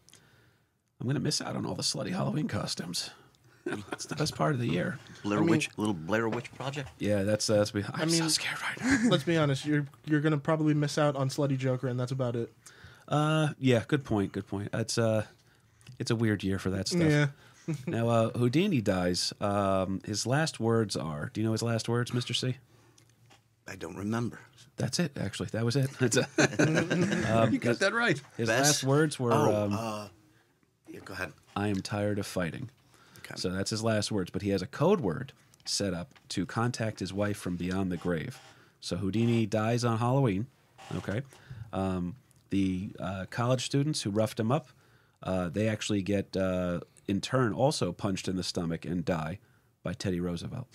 Speaker 2: I'm going to miss out on all the slutty Halloween costumes. It's the best part of the year.
Speaker 6: Blair
Speaker 4: I mean-
Speaker 6: Witch, little Blair Witch project.
Speaker 2: Yeah, that's uh, that's. I'm so
Speaker 4: mean-
Speaker 2: scared right now.
Speaker 4: Let's be honest. You're you're gonna probably miss out on Slutty Joker, and that's about it.
Speaker 2: Uh, yeah, good point. Good point. It's uh, it's a weird year for that stuff.
Speaker 4: Yeah.
Speaker 2: Now uh, Houdini dies. Um, his last words are. Do you know his last words, Mister C?
Speaker 6: I don't remember.
Speaker 2: That's it. Actually, that was it. That's it.
Speaker 3: you got that right.
Speaker 2: His
Speaker 6: Best-
Speaker 2: last words were.
Speaker 6: Oh,
Speaker 2: um,
Speaker 6: uh, yeah, go ahead.
Speaker 2: I am tired of fighting.
Speaker 6: Okay.
Speaker 2: So that's his last words, but he has a code word set up to contact his wife from beyond the grave. So Houdini dies on Halloween. Okay. Um, the uh, college students who roughed him up, uh, they actually get, uh, in turn, also punched in the stomach and die. by Teddy Roosevelt.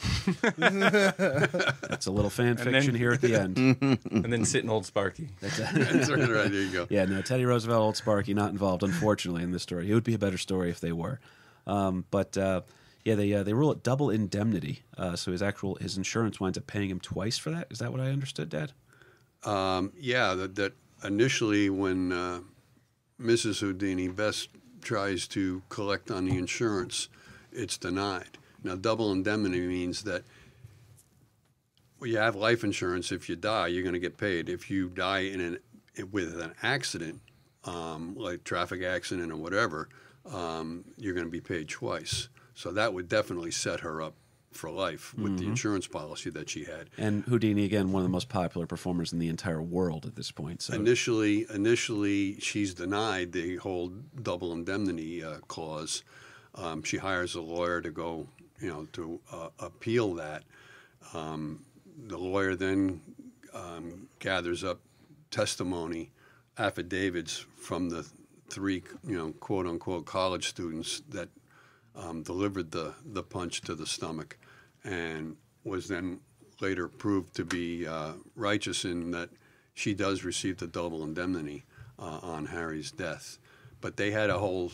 Speaker 2: That's a little fan fiction here at the end.
Speaker 5: and then sit in Old Sparky.
Speaker 3: That's right. There you go.
Speaker 2: Yeah, no, Teddy Roosevelt, Old Sparky, not involved, unfortunately, in this story. It would be a better story if they were. Um, but uh, yeah, they uh, they rule it double indemnity. Uh, so his actual his insurance winds up paying him twice for that. Is that what I understood, Dad?
Speaker 3: Um, yeah, that, that initially when uh, Mrs. Houdini Bess tries to collect on the insurance, it's denied. Now, double indemnity means that well, you have life insurance. If you die, you're going to get paid. If you die in an with an accident, um, like traffic accident or whatever, um, you're going to be paid twice. So that would definitely set her up for life with the insurance policy that she had.
Speaker 2: And Houdini, again, one of the most popular performers in the entire world at this point. So
Speaker 3: Initially, initially, she's denied the whole double indemnity uh, clause. Um, she hires a lawyer to go, you know, to uh, appeal that. Um, the lawyer then um, gathers up testimony, affidavits from the three, you know, quote unquote college students that um, delivered the, the punch to the stomach and was then later proved to be uh, righteous in that she does receive the double indemnity uh, on Harry's death. But they had a whole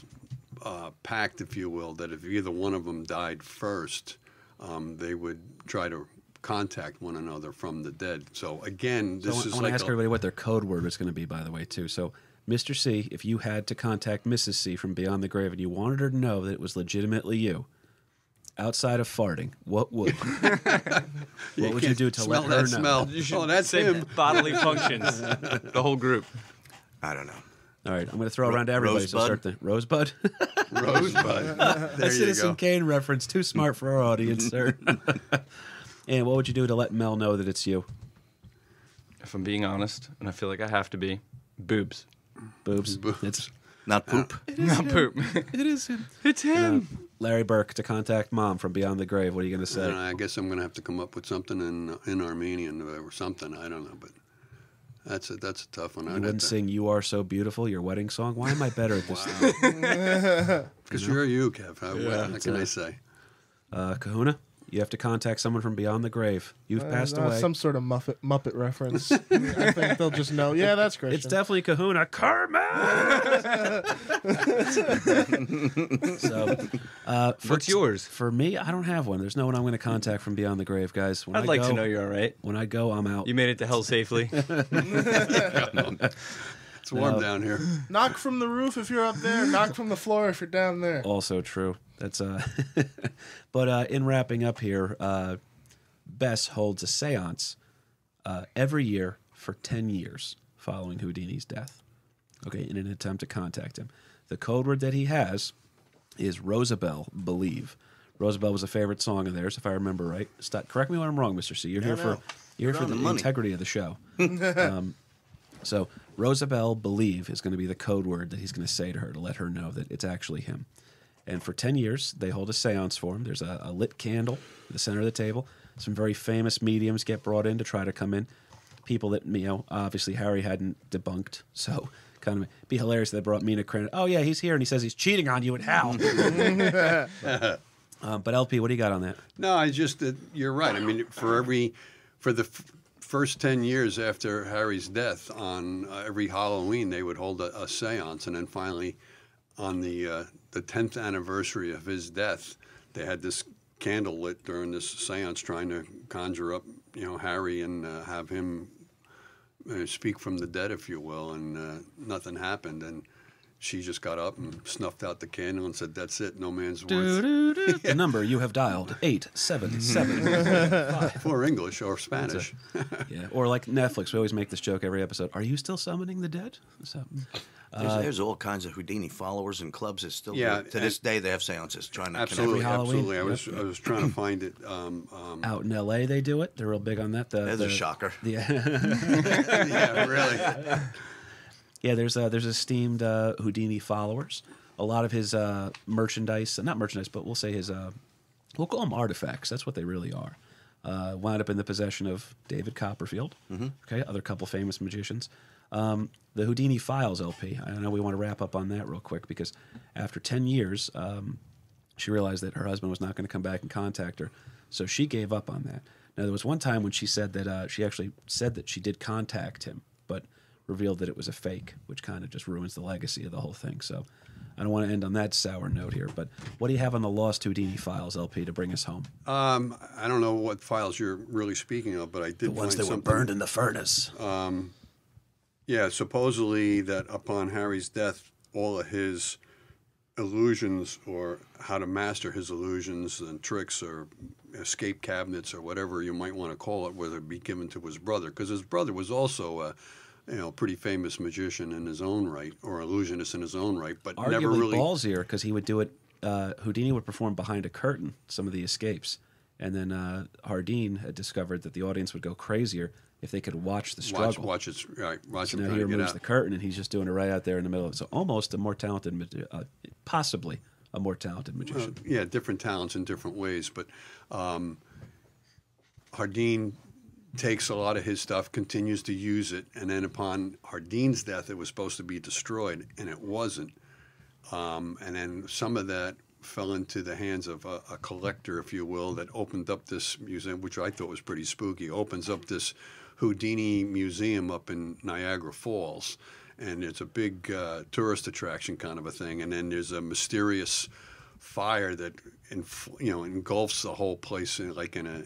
Speaker 3: uh, pact, if you will, that if either one of them died first, um, they would try to contact one another from the dead. So again,
Speaker 2: So
Speaker 3: this
Speaker 2: I
Speaker 3: is
Speaker 2: want to
Speaker 3: like
Speaker 2: ask
Speaker 3: a-
Speaker 2: everybody what their code word was going to be, by the way, too. So, Mr. C, if you had to contact Mrs. C from beyond the grave and you wanted her to know that it was legitimately you, outside of farting, what would what would you do to
Speaker 3: smell
Speaker 2: let her
Speaker 3: that
Speaker 2: know?
Speaker 3: smell. Oh, that's
Speaker 5: Say
Speaker 3: him.
Speaker 5: bodily functions. the whole group.
Speaker 6: I don't know.
Speaker 2: All right, I'm going to throw around to everybody. So
Speaker 6: Rosebud?
Speaker 2: start the Rosebud.
Speaker 3: Rosebud.
Speaker 2: a
Speaker 3: you
Speaker 2: Citizen
Speaker 3: go.
Speaker 2: Kane reference, too smart for our audience, sir. and what would you do to let Mel know that it's you?
Speaker 5: If I'm being honest, and I feel like I have to be, boobs.
Speaker 2: Boobs. It's
Speaker 6: Not poop.
Speaker 5: Not poop.
Speaker 2: it is him.
Speaker 5: it's him.
Speaker 2: Larry Burke to contact mom from beyond the grave. What are you going to say?
Speaker 3: And I guess I'm going to have to come up with something in in Armenian or something. I don't know, but that's a that's a tough one.
Speaker 2: You
Speaker 3: I'd have
Speaker 2: wouldn't
Speaker 3: to-
Speaker 2: sing "You Are So Beautiful," your wedding song. Why am I better at this?
Speaker 3: Because you're you, Kev. How, what can I say?
Speaker 2: Uh, Kahuna, you have to contact someone from beyond the grave. You've passed
Speaker 4: Uh,
Speaker 2: away.
Speaker 4: Some sort of Muppet Muppet reference. I think they'll just know. Yeah, that's Christian.
Speaker 2: It's definitely Kahuna. Carmen. so, uh, for
Speaker 5: What's yours?
Speaker 2: For me, I don't have one. There's no one I'm going to contact from beyond the grave, guys. When
Speaker 5: I'd
Speaker 2: I
Speaker 5: like
Speaker 2: go,
Speaker 5: to know you're all right.
Speaker 2: When I go, I'm out.
Speaker 5: You made it to hell safely.
Speaker 3: It's warm
Speaker 2: No.
Speaker 3: down here.
Speaker 4: Knock from the roof if you're up there. Knock from the floor if you're down there.
Speaker 2: also true. That's uh but uh in wrapping up here, uh Bess holds a séance uh every year for 10 years following Houdini's death. Okay, in an attempt to contact him. The code word that he has is Rosabelle Believe. Rosabelle was a favorite song of theirs, if I remember right. Stop, correct me when I'm wrong, Mr. C. You're here
Speaker 6: no.
Speaker 2: for you're here
Speaker 6: You're
Speaker 2: for
Speaker 6: on
Speaker 2: the,
Speaker 6: the money.
Speaker 2: integrity of the show. um, so Rosabelle Believe is going to be the code word that he's going to say to her to let her know that it's actually him. And for 10 years, they hold a seance for him. There's a, a lit candle in the center of the table. Some very famous mediums get brought in to try to come in. People that, you know, obviously Harry hadn't debunked. So kind of be hilarious that they brought Mina Credit. Oh, yeah, he's here and he says he's cheating on you at Hal. um, but LP, what do you got on that?
Speaker 3: No, I just that you're right. I mean, for every for the f- first ten years after Harry's death, on uh, every Halloween they would hold a, a séance, and then finally, on the uh, the tenth anniversary of his death, they had this candle lit during this séance, trying to conjure up, you know, Harry and uh, have him uh, speak from the dead, if you will, and uh, nothing happened, and. She just got up and snuffed out the candle and said, "That's it. No man's worth."
Speaker 2: The number you have dialed, 877.
Speaker 3: For English or Spanish.
Speaker 2: yeah. Or like Netflix, we always make this joke every episode. Are you still summoning the dead? So,
Speaker 6: There's, there's all kinds of Houdini followers and clubs that still
Speaker 3: Yeah,
Speaker 6: do it. To this day, they have seances trying to
Speaker 3: Absolutely,
Speaker 2: Every
Speaker 3: absolutely. I was I was trying to find it. Um, um,
Speaker 2: out in LA, they do it. They're real big on that. The,
Speaker 6: connect. There's
Speaker 2: the-
Speaker 6: a shocker.
Speaker 2: Yeah.
Speaker 3: yeah, really.
Speaker 2: Yeah, there's uh, there's esteemed uh, Houdini followers. A lot of his uh, merchandise, not merchandise, but we'll say his, uh, we'll call them artifacts. That's what they really are. Uh, wound up in the possession of David Copperfield. Okay, other couple famous magicians. Um, the Houdini Files LP. I know we want to wrap up on that real quick because after ten years, um, she realized that her husband was not going to come back and contact her, so she gave up on that. Now there was one time when she said that uh, she actually said that she did contact him, but revealed that it was a fake, which kind of just ruins the legacy of the whole thing. So I don't want to end on that sour note here. But what do you have on the lost Houdini files, LP, to bring us home?
Speaker 3: Um, I don't know what files you're really speaking of, but I did
Speaker 2: the ones that were burned in the furnace.
Speaker 3: Yeah, supposedly that upon Harry's death, all of his illusions or how to master his illusions and tricks or escape cabinets or whatever you might want to call it, whether it be given to his brother, because his brother was also a you know pretty famous magician in his own right or illusionist in his own right, but
Speaker 2: Arguably
Speaker 3: never really.
Speaker 2: ballsier because he would do it. Uh, Houdini would perform behind a curtain some of the escapes, and then uh, Hardeen had discovered that the audience would go crazier if they could watch the
Speaker 3: Watch,
Speaker 2: struggle.
Speaker 3: watch it, right? Watch
Speaker 2: So
Speaker 3: him
Speaker 2: now he
Speaker 3: to get
Speaker 2: removes the curtain, and he's just doing it right out there in the middle of it. So almost a more talented, uh, possibly a more talented magician.
Speaker 3: yeah, different talents in different ways. But um, Hardeen takes a lot of his stuff, continues to use it, and then upon Hardeen's death, it was supposed to be destroyed, and it wasn't. Um, and then some of that fell into the hands of a, a collector, if you will, that opened up this museum, which I thought was pretty spooky. Opens up this Houdini museum up in Niagara Falls, and it's a big uh, tourist attraction kind of a thing. And then there's a mysterious fire that, inf- you know, engulfs the whole place, in, like in a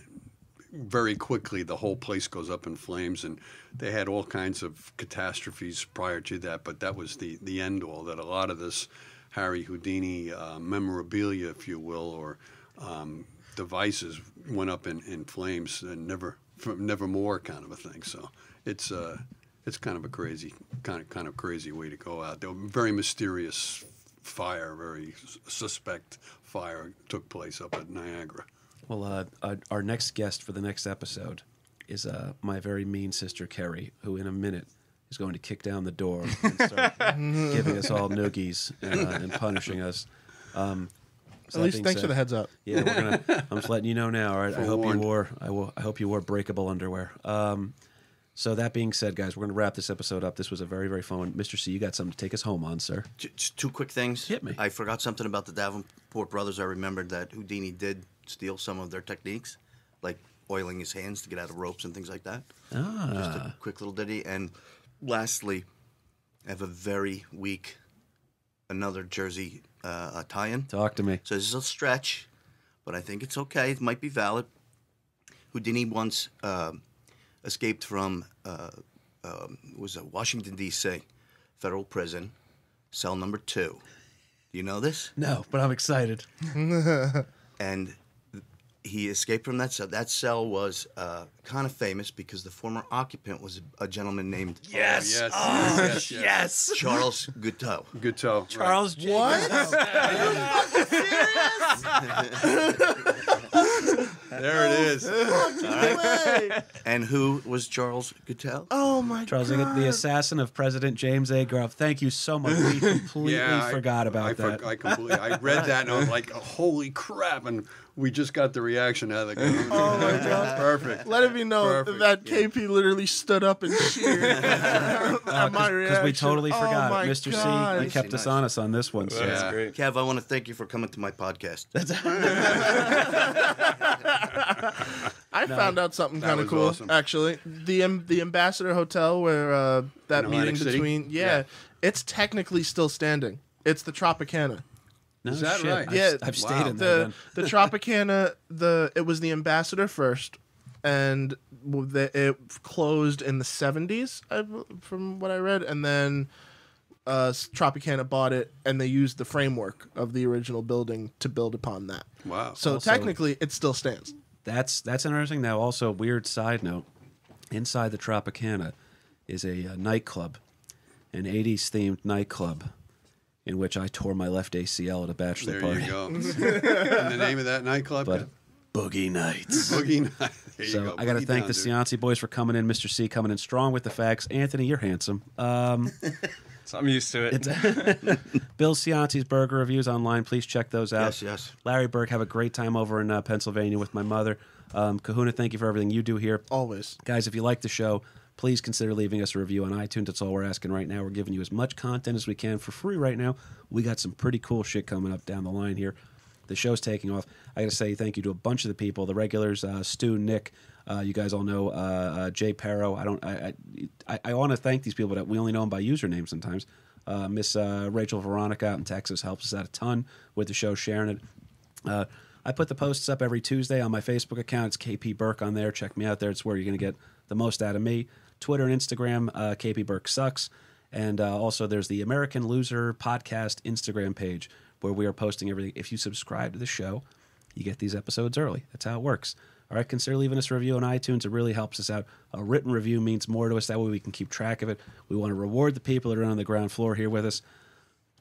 Speaker 3: very quickly the whole place goes up in flames and they had all kinds of catastrophes prior to that but that was the the end all that a lot of this harry houdini uh, memorabilia if you will or um, devices went up in, in flames and never never more kind of a thing. So it's uh it's kind of a crazy kind of kind of crazy way to go out there. Very mysterious fire very suspect fire took place up at niagara
Speaker 2: Well, uh, uh, our next guest for the next episode is uh, my very mean sister Carrie, who in a minute is going to kick down the door and start giving us all noogies and, uh, and punishing us. Um, so
Speaker 4: At least
Speaker 2: being
Speaker 4: thanks for the heads up.
Speaker 2: Yeah, we're gonna. I'm just letting you know now. All right. I hope you
Speaker 3: Forewarned.
Speaker 2: wore. I will. I hope you wore breakable underwear. Um, so that being said, guys, we're gonna wrap this episode up. This was a very, very fun one. Mr. C, you got something to take us home on, sir?
Speaker 6: Just two quick things.
Speaker 2: Hit me.
Speaker 6: I forgot something about the Davenport brothers. I remembered that Houdini did steal some of their techniques, like oiling his hands to get out of ropes and things like that. Just a quick little ditty. And lastly, I have a very weak, another Jersey uh, tie-in.
Speaker 2: Talk to me.
Speaker 6: So this is a stretch, but I think it's okay. It might be valid. Houdini once uh, escaped from uh, um, was it Washington D.C. federal prison, cell number two. Do you know this?
Speaker 2: No, but I'm excited.
Speaker 6: And he escaped from that cell. That cell was uh, kind of famous because the former occupant was a gentleman named
Speaker 3: yes yes, yes, yes.
Speaker 6: Charles Guiteau.
Speaker 3: Good toe. right.
Speaker 2: Charles J.
Speaker 3: There it is.
Speaker 6: And who was Charles Guiteau?
Speaker 4: Oh my
Speaker 2: Charles, the assassin of President James A. Gruff. Thank you so much. We completely
Speaker 3: I-
Speaker 2: forgot about
Speaker 3: I,
Speaker 2: that.
Speaker 3: I completely. I read that and I was like, "Holy crap!" And we just got the reaction out of the guy.
Speaker 4: Oh my god!
Speaker 3: Perfect.
Speaker 4: Let it be known
Speaker 3: Perfect.
Speaker 4: that KP literally stood up and cheered at my reaction.
Speaker 2: Because we totally
Speaker 4: Oh
Speaker 2: forgot
Speaker 4: my
Speaker 2: it. Mr.
Speaker 4: God.
Speaker 2: C, you kept us honest on this one. So.
Speaker 3: Yeah.
Speaker 5: That's great.
Speaker 6: Kev, I want to thank you for coming to my podcast.
Speaker 4: I found out something kind of cool.
Speaker 3: awesome.
Speaker 4: Actually, the um, the Ambassador Hotel where uh, that
Speaker 3: In
Speaker 4: meeting
Speaker 3: Atlantic
Speaker 4: between yeah,
Speaker 3: Yeah.
Speaker 4: it's technically still standing. It's the Tropicana.
Speaker 2: No
Speaker 3: Is that
Speaker 2: shit.
Speaker 3: right?
Speaker 2: I've,
Speaker 4: Yeah,
Speaker 2: I've
Speaker 3: wow.
Speaker 2: stayed in there.
Speaker 4: the
Speaker 2: then.
Speaker 4: the Tropicana the it was the Ambassador first, and the, it closed in the seventies, from what I read, and then uh, Tropicana bought it, and they used the framework of the original building to build upon that.
Speaker 3: Wow.
Speaker 4: So
Speaker 2: Also-
Speaker 4: technically, it still stands.
Speaker 2: That's that's interesting. Now, also weird side note: inside the Tropicana is a, uh nightclub, an '80s themed nightclub, in which I tore my left ACL at a bachelor
Speaker 3: there
Speaker 2: party.
Speaker 3: There you go. and the name of that nightclub?
Speaker 2: But Boogie Nights.
Speaker 3: Boogie Night. There
Speaker 2: So
Speaker 3: go.
Speaker 2: I got to thank
Speaker 3: down,
Speaker 2: the
Speaker 3: dude.
Speaker 2: Cianci boys for coming in. Mr. C coming in strong with the facts. Anthony, you're handsome. Um,
Speaker 5: So I'm used to it.
Speaker 2: Bill Cianci's burger reviews online. Please check those out.
Speaker 6: Yes, yes.
Speaker 2: Larry Burke, have a great time over in uh, Pennsylvania with my mother. Um, Kahuna, thank you for everything you do here.
Speaker 4: Always.
Speaker 2: Guys, if you like the show, please consider leaving us a review on iTunes. That's all we're asking right now. We're giving you as much content as we can for free right now. We got some pretty cool shit coming up down the line here. the show's taking off. I got to say thank you to a bunch of the people, the regulars, uh, Stu, Nick. Uh, you guys all know uh, uh, Jay Perro. I don't. I I, I want to thank these people that we only know them by username sometimes. Uh, Miss uh, Rachel Veronica out in Texas helps us out a ton with the show, sharing it. I put the posts up every Tuesday on my Facebook account. It's KP Burke on there. Check me out there. It's where you're going to get the most out of me. Twitter and Instagram, uh, KP Burke sucks. And uh, also, there's the American Loser Podcast Instagram page where we are posting everything. If you subscribe to the show, you get these episodes early. That's how it works. All right, consider leaving us a review on iTunes. It really helps us out. A written review means more to us. That way we can keep track of it. We want to reward the people that are on the ground floor here with us.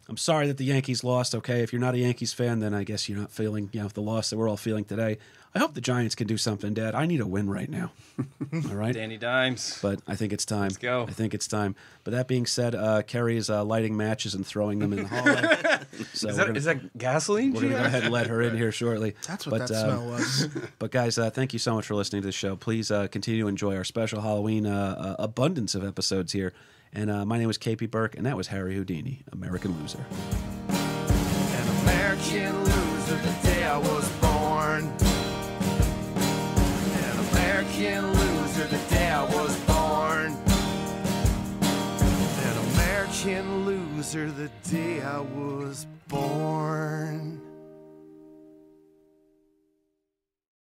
Speaker 2: I'm sorry that the Yankees lost. Okay, if you're not a Yankees fan, then I guess you're not feeling you know the loss that we're all feeling today. I hope the Giants can do something, Dad. I need a win right now. all right,
Speaker 5: Danny Dimes.
Speaker 2: but I think it's time. Let's
Speaker 5: go.
Speaker 2: I think it's time. But that being said, uh, Kerry is uh, lighting matches and throwing them in the hallway. so
Speaker 5: Is that,
Speaker 2: gonna,
Speaker 5: is that gasoline?
Speaker 2: we're gonna go ahead and let her in here shortly.
Speaker 4: That's what
Speaker 2: But,
Speaker 4: that
Speaker 2: um,
Speaker 4: smell was.
Speaker 2: But guys, uh, thank you so much for listening to the show. Please uh, continue to enjoy our special Halloween uh, uh, abundance of episodes here. And uh, my name is KP Burke, and that was Harry Houdini, American Loser.
Speaker 1: An American loser the day I was born. An American loser the day I was born. An American loser the day I was born.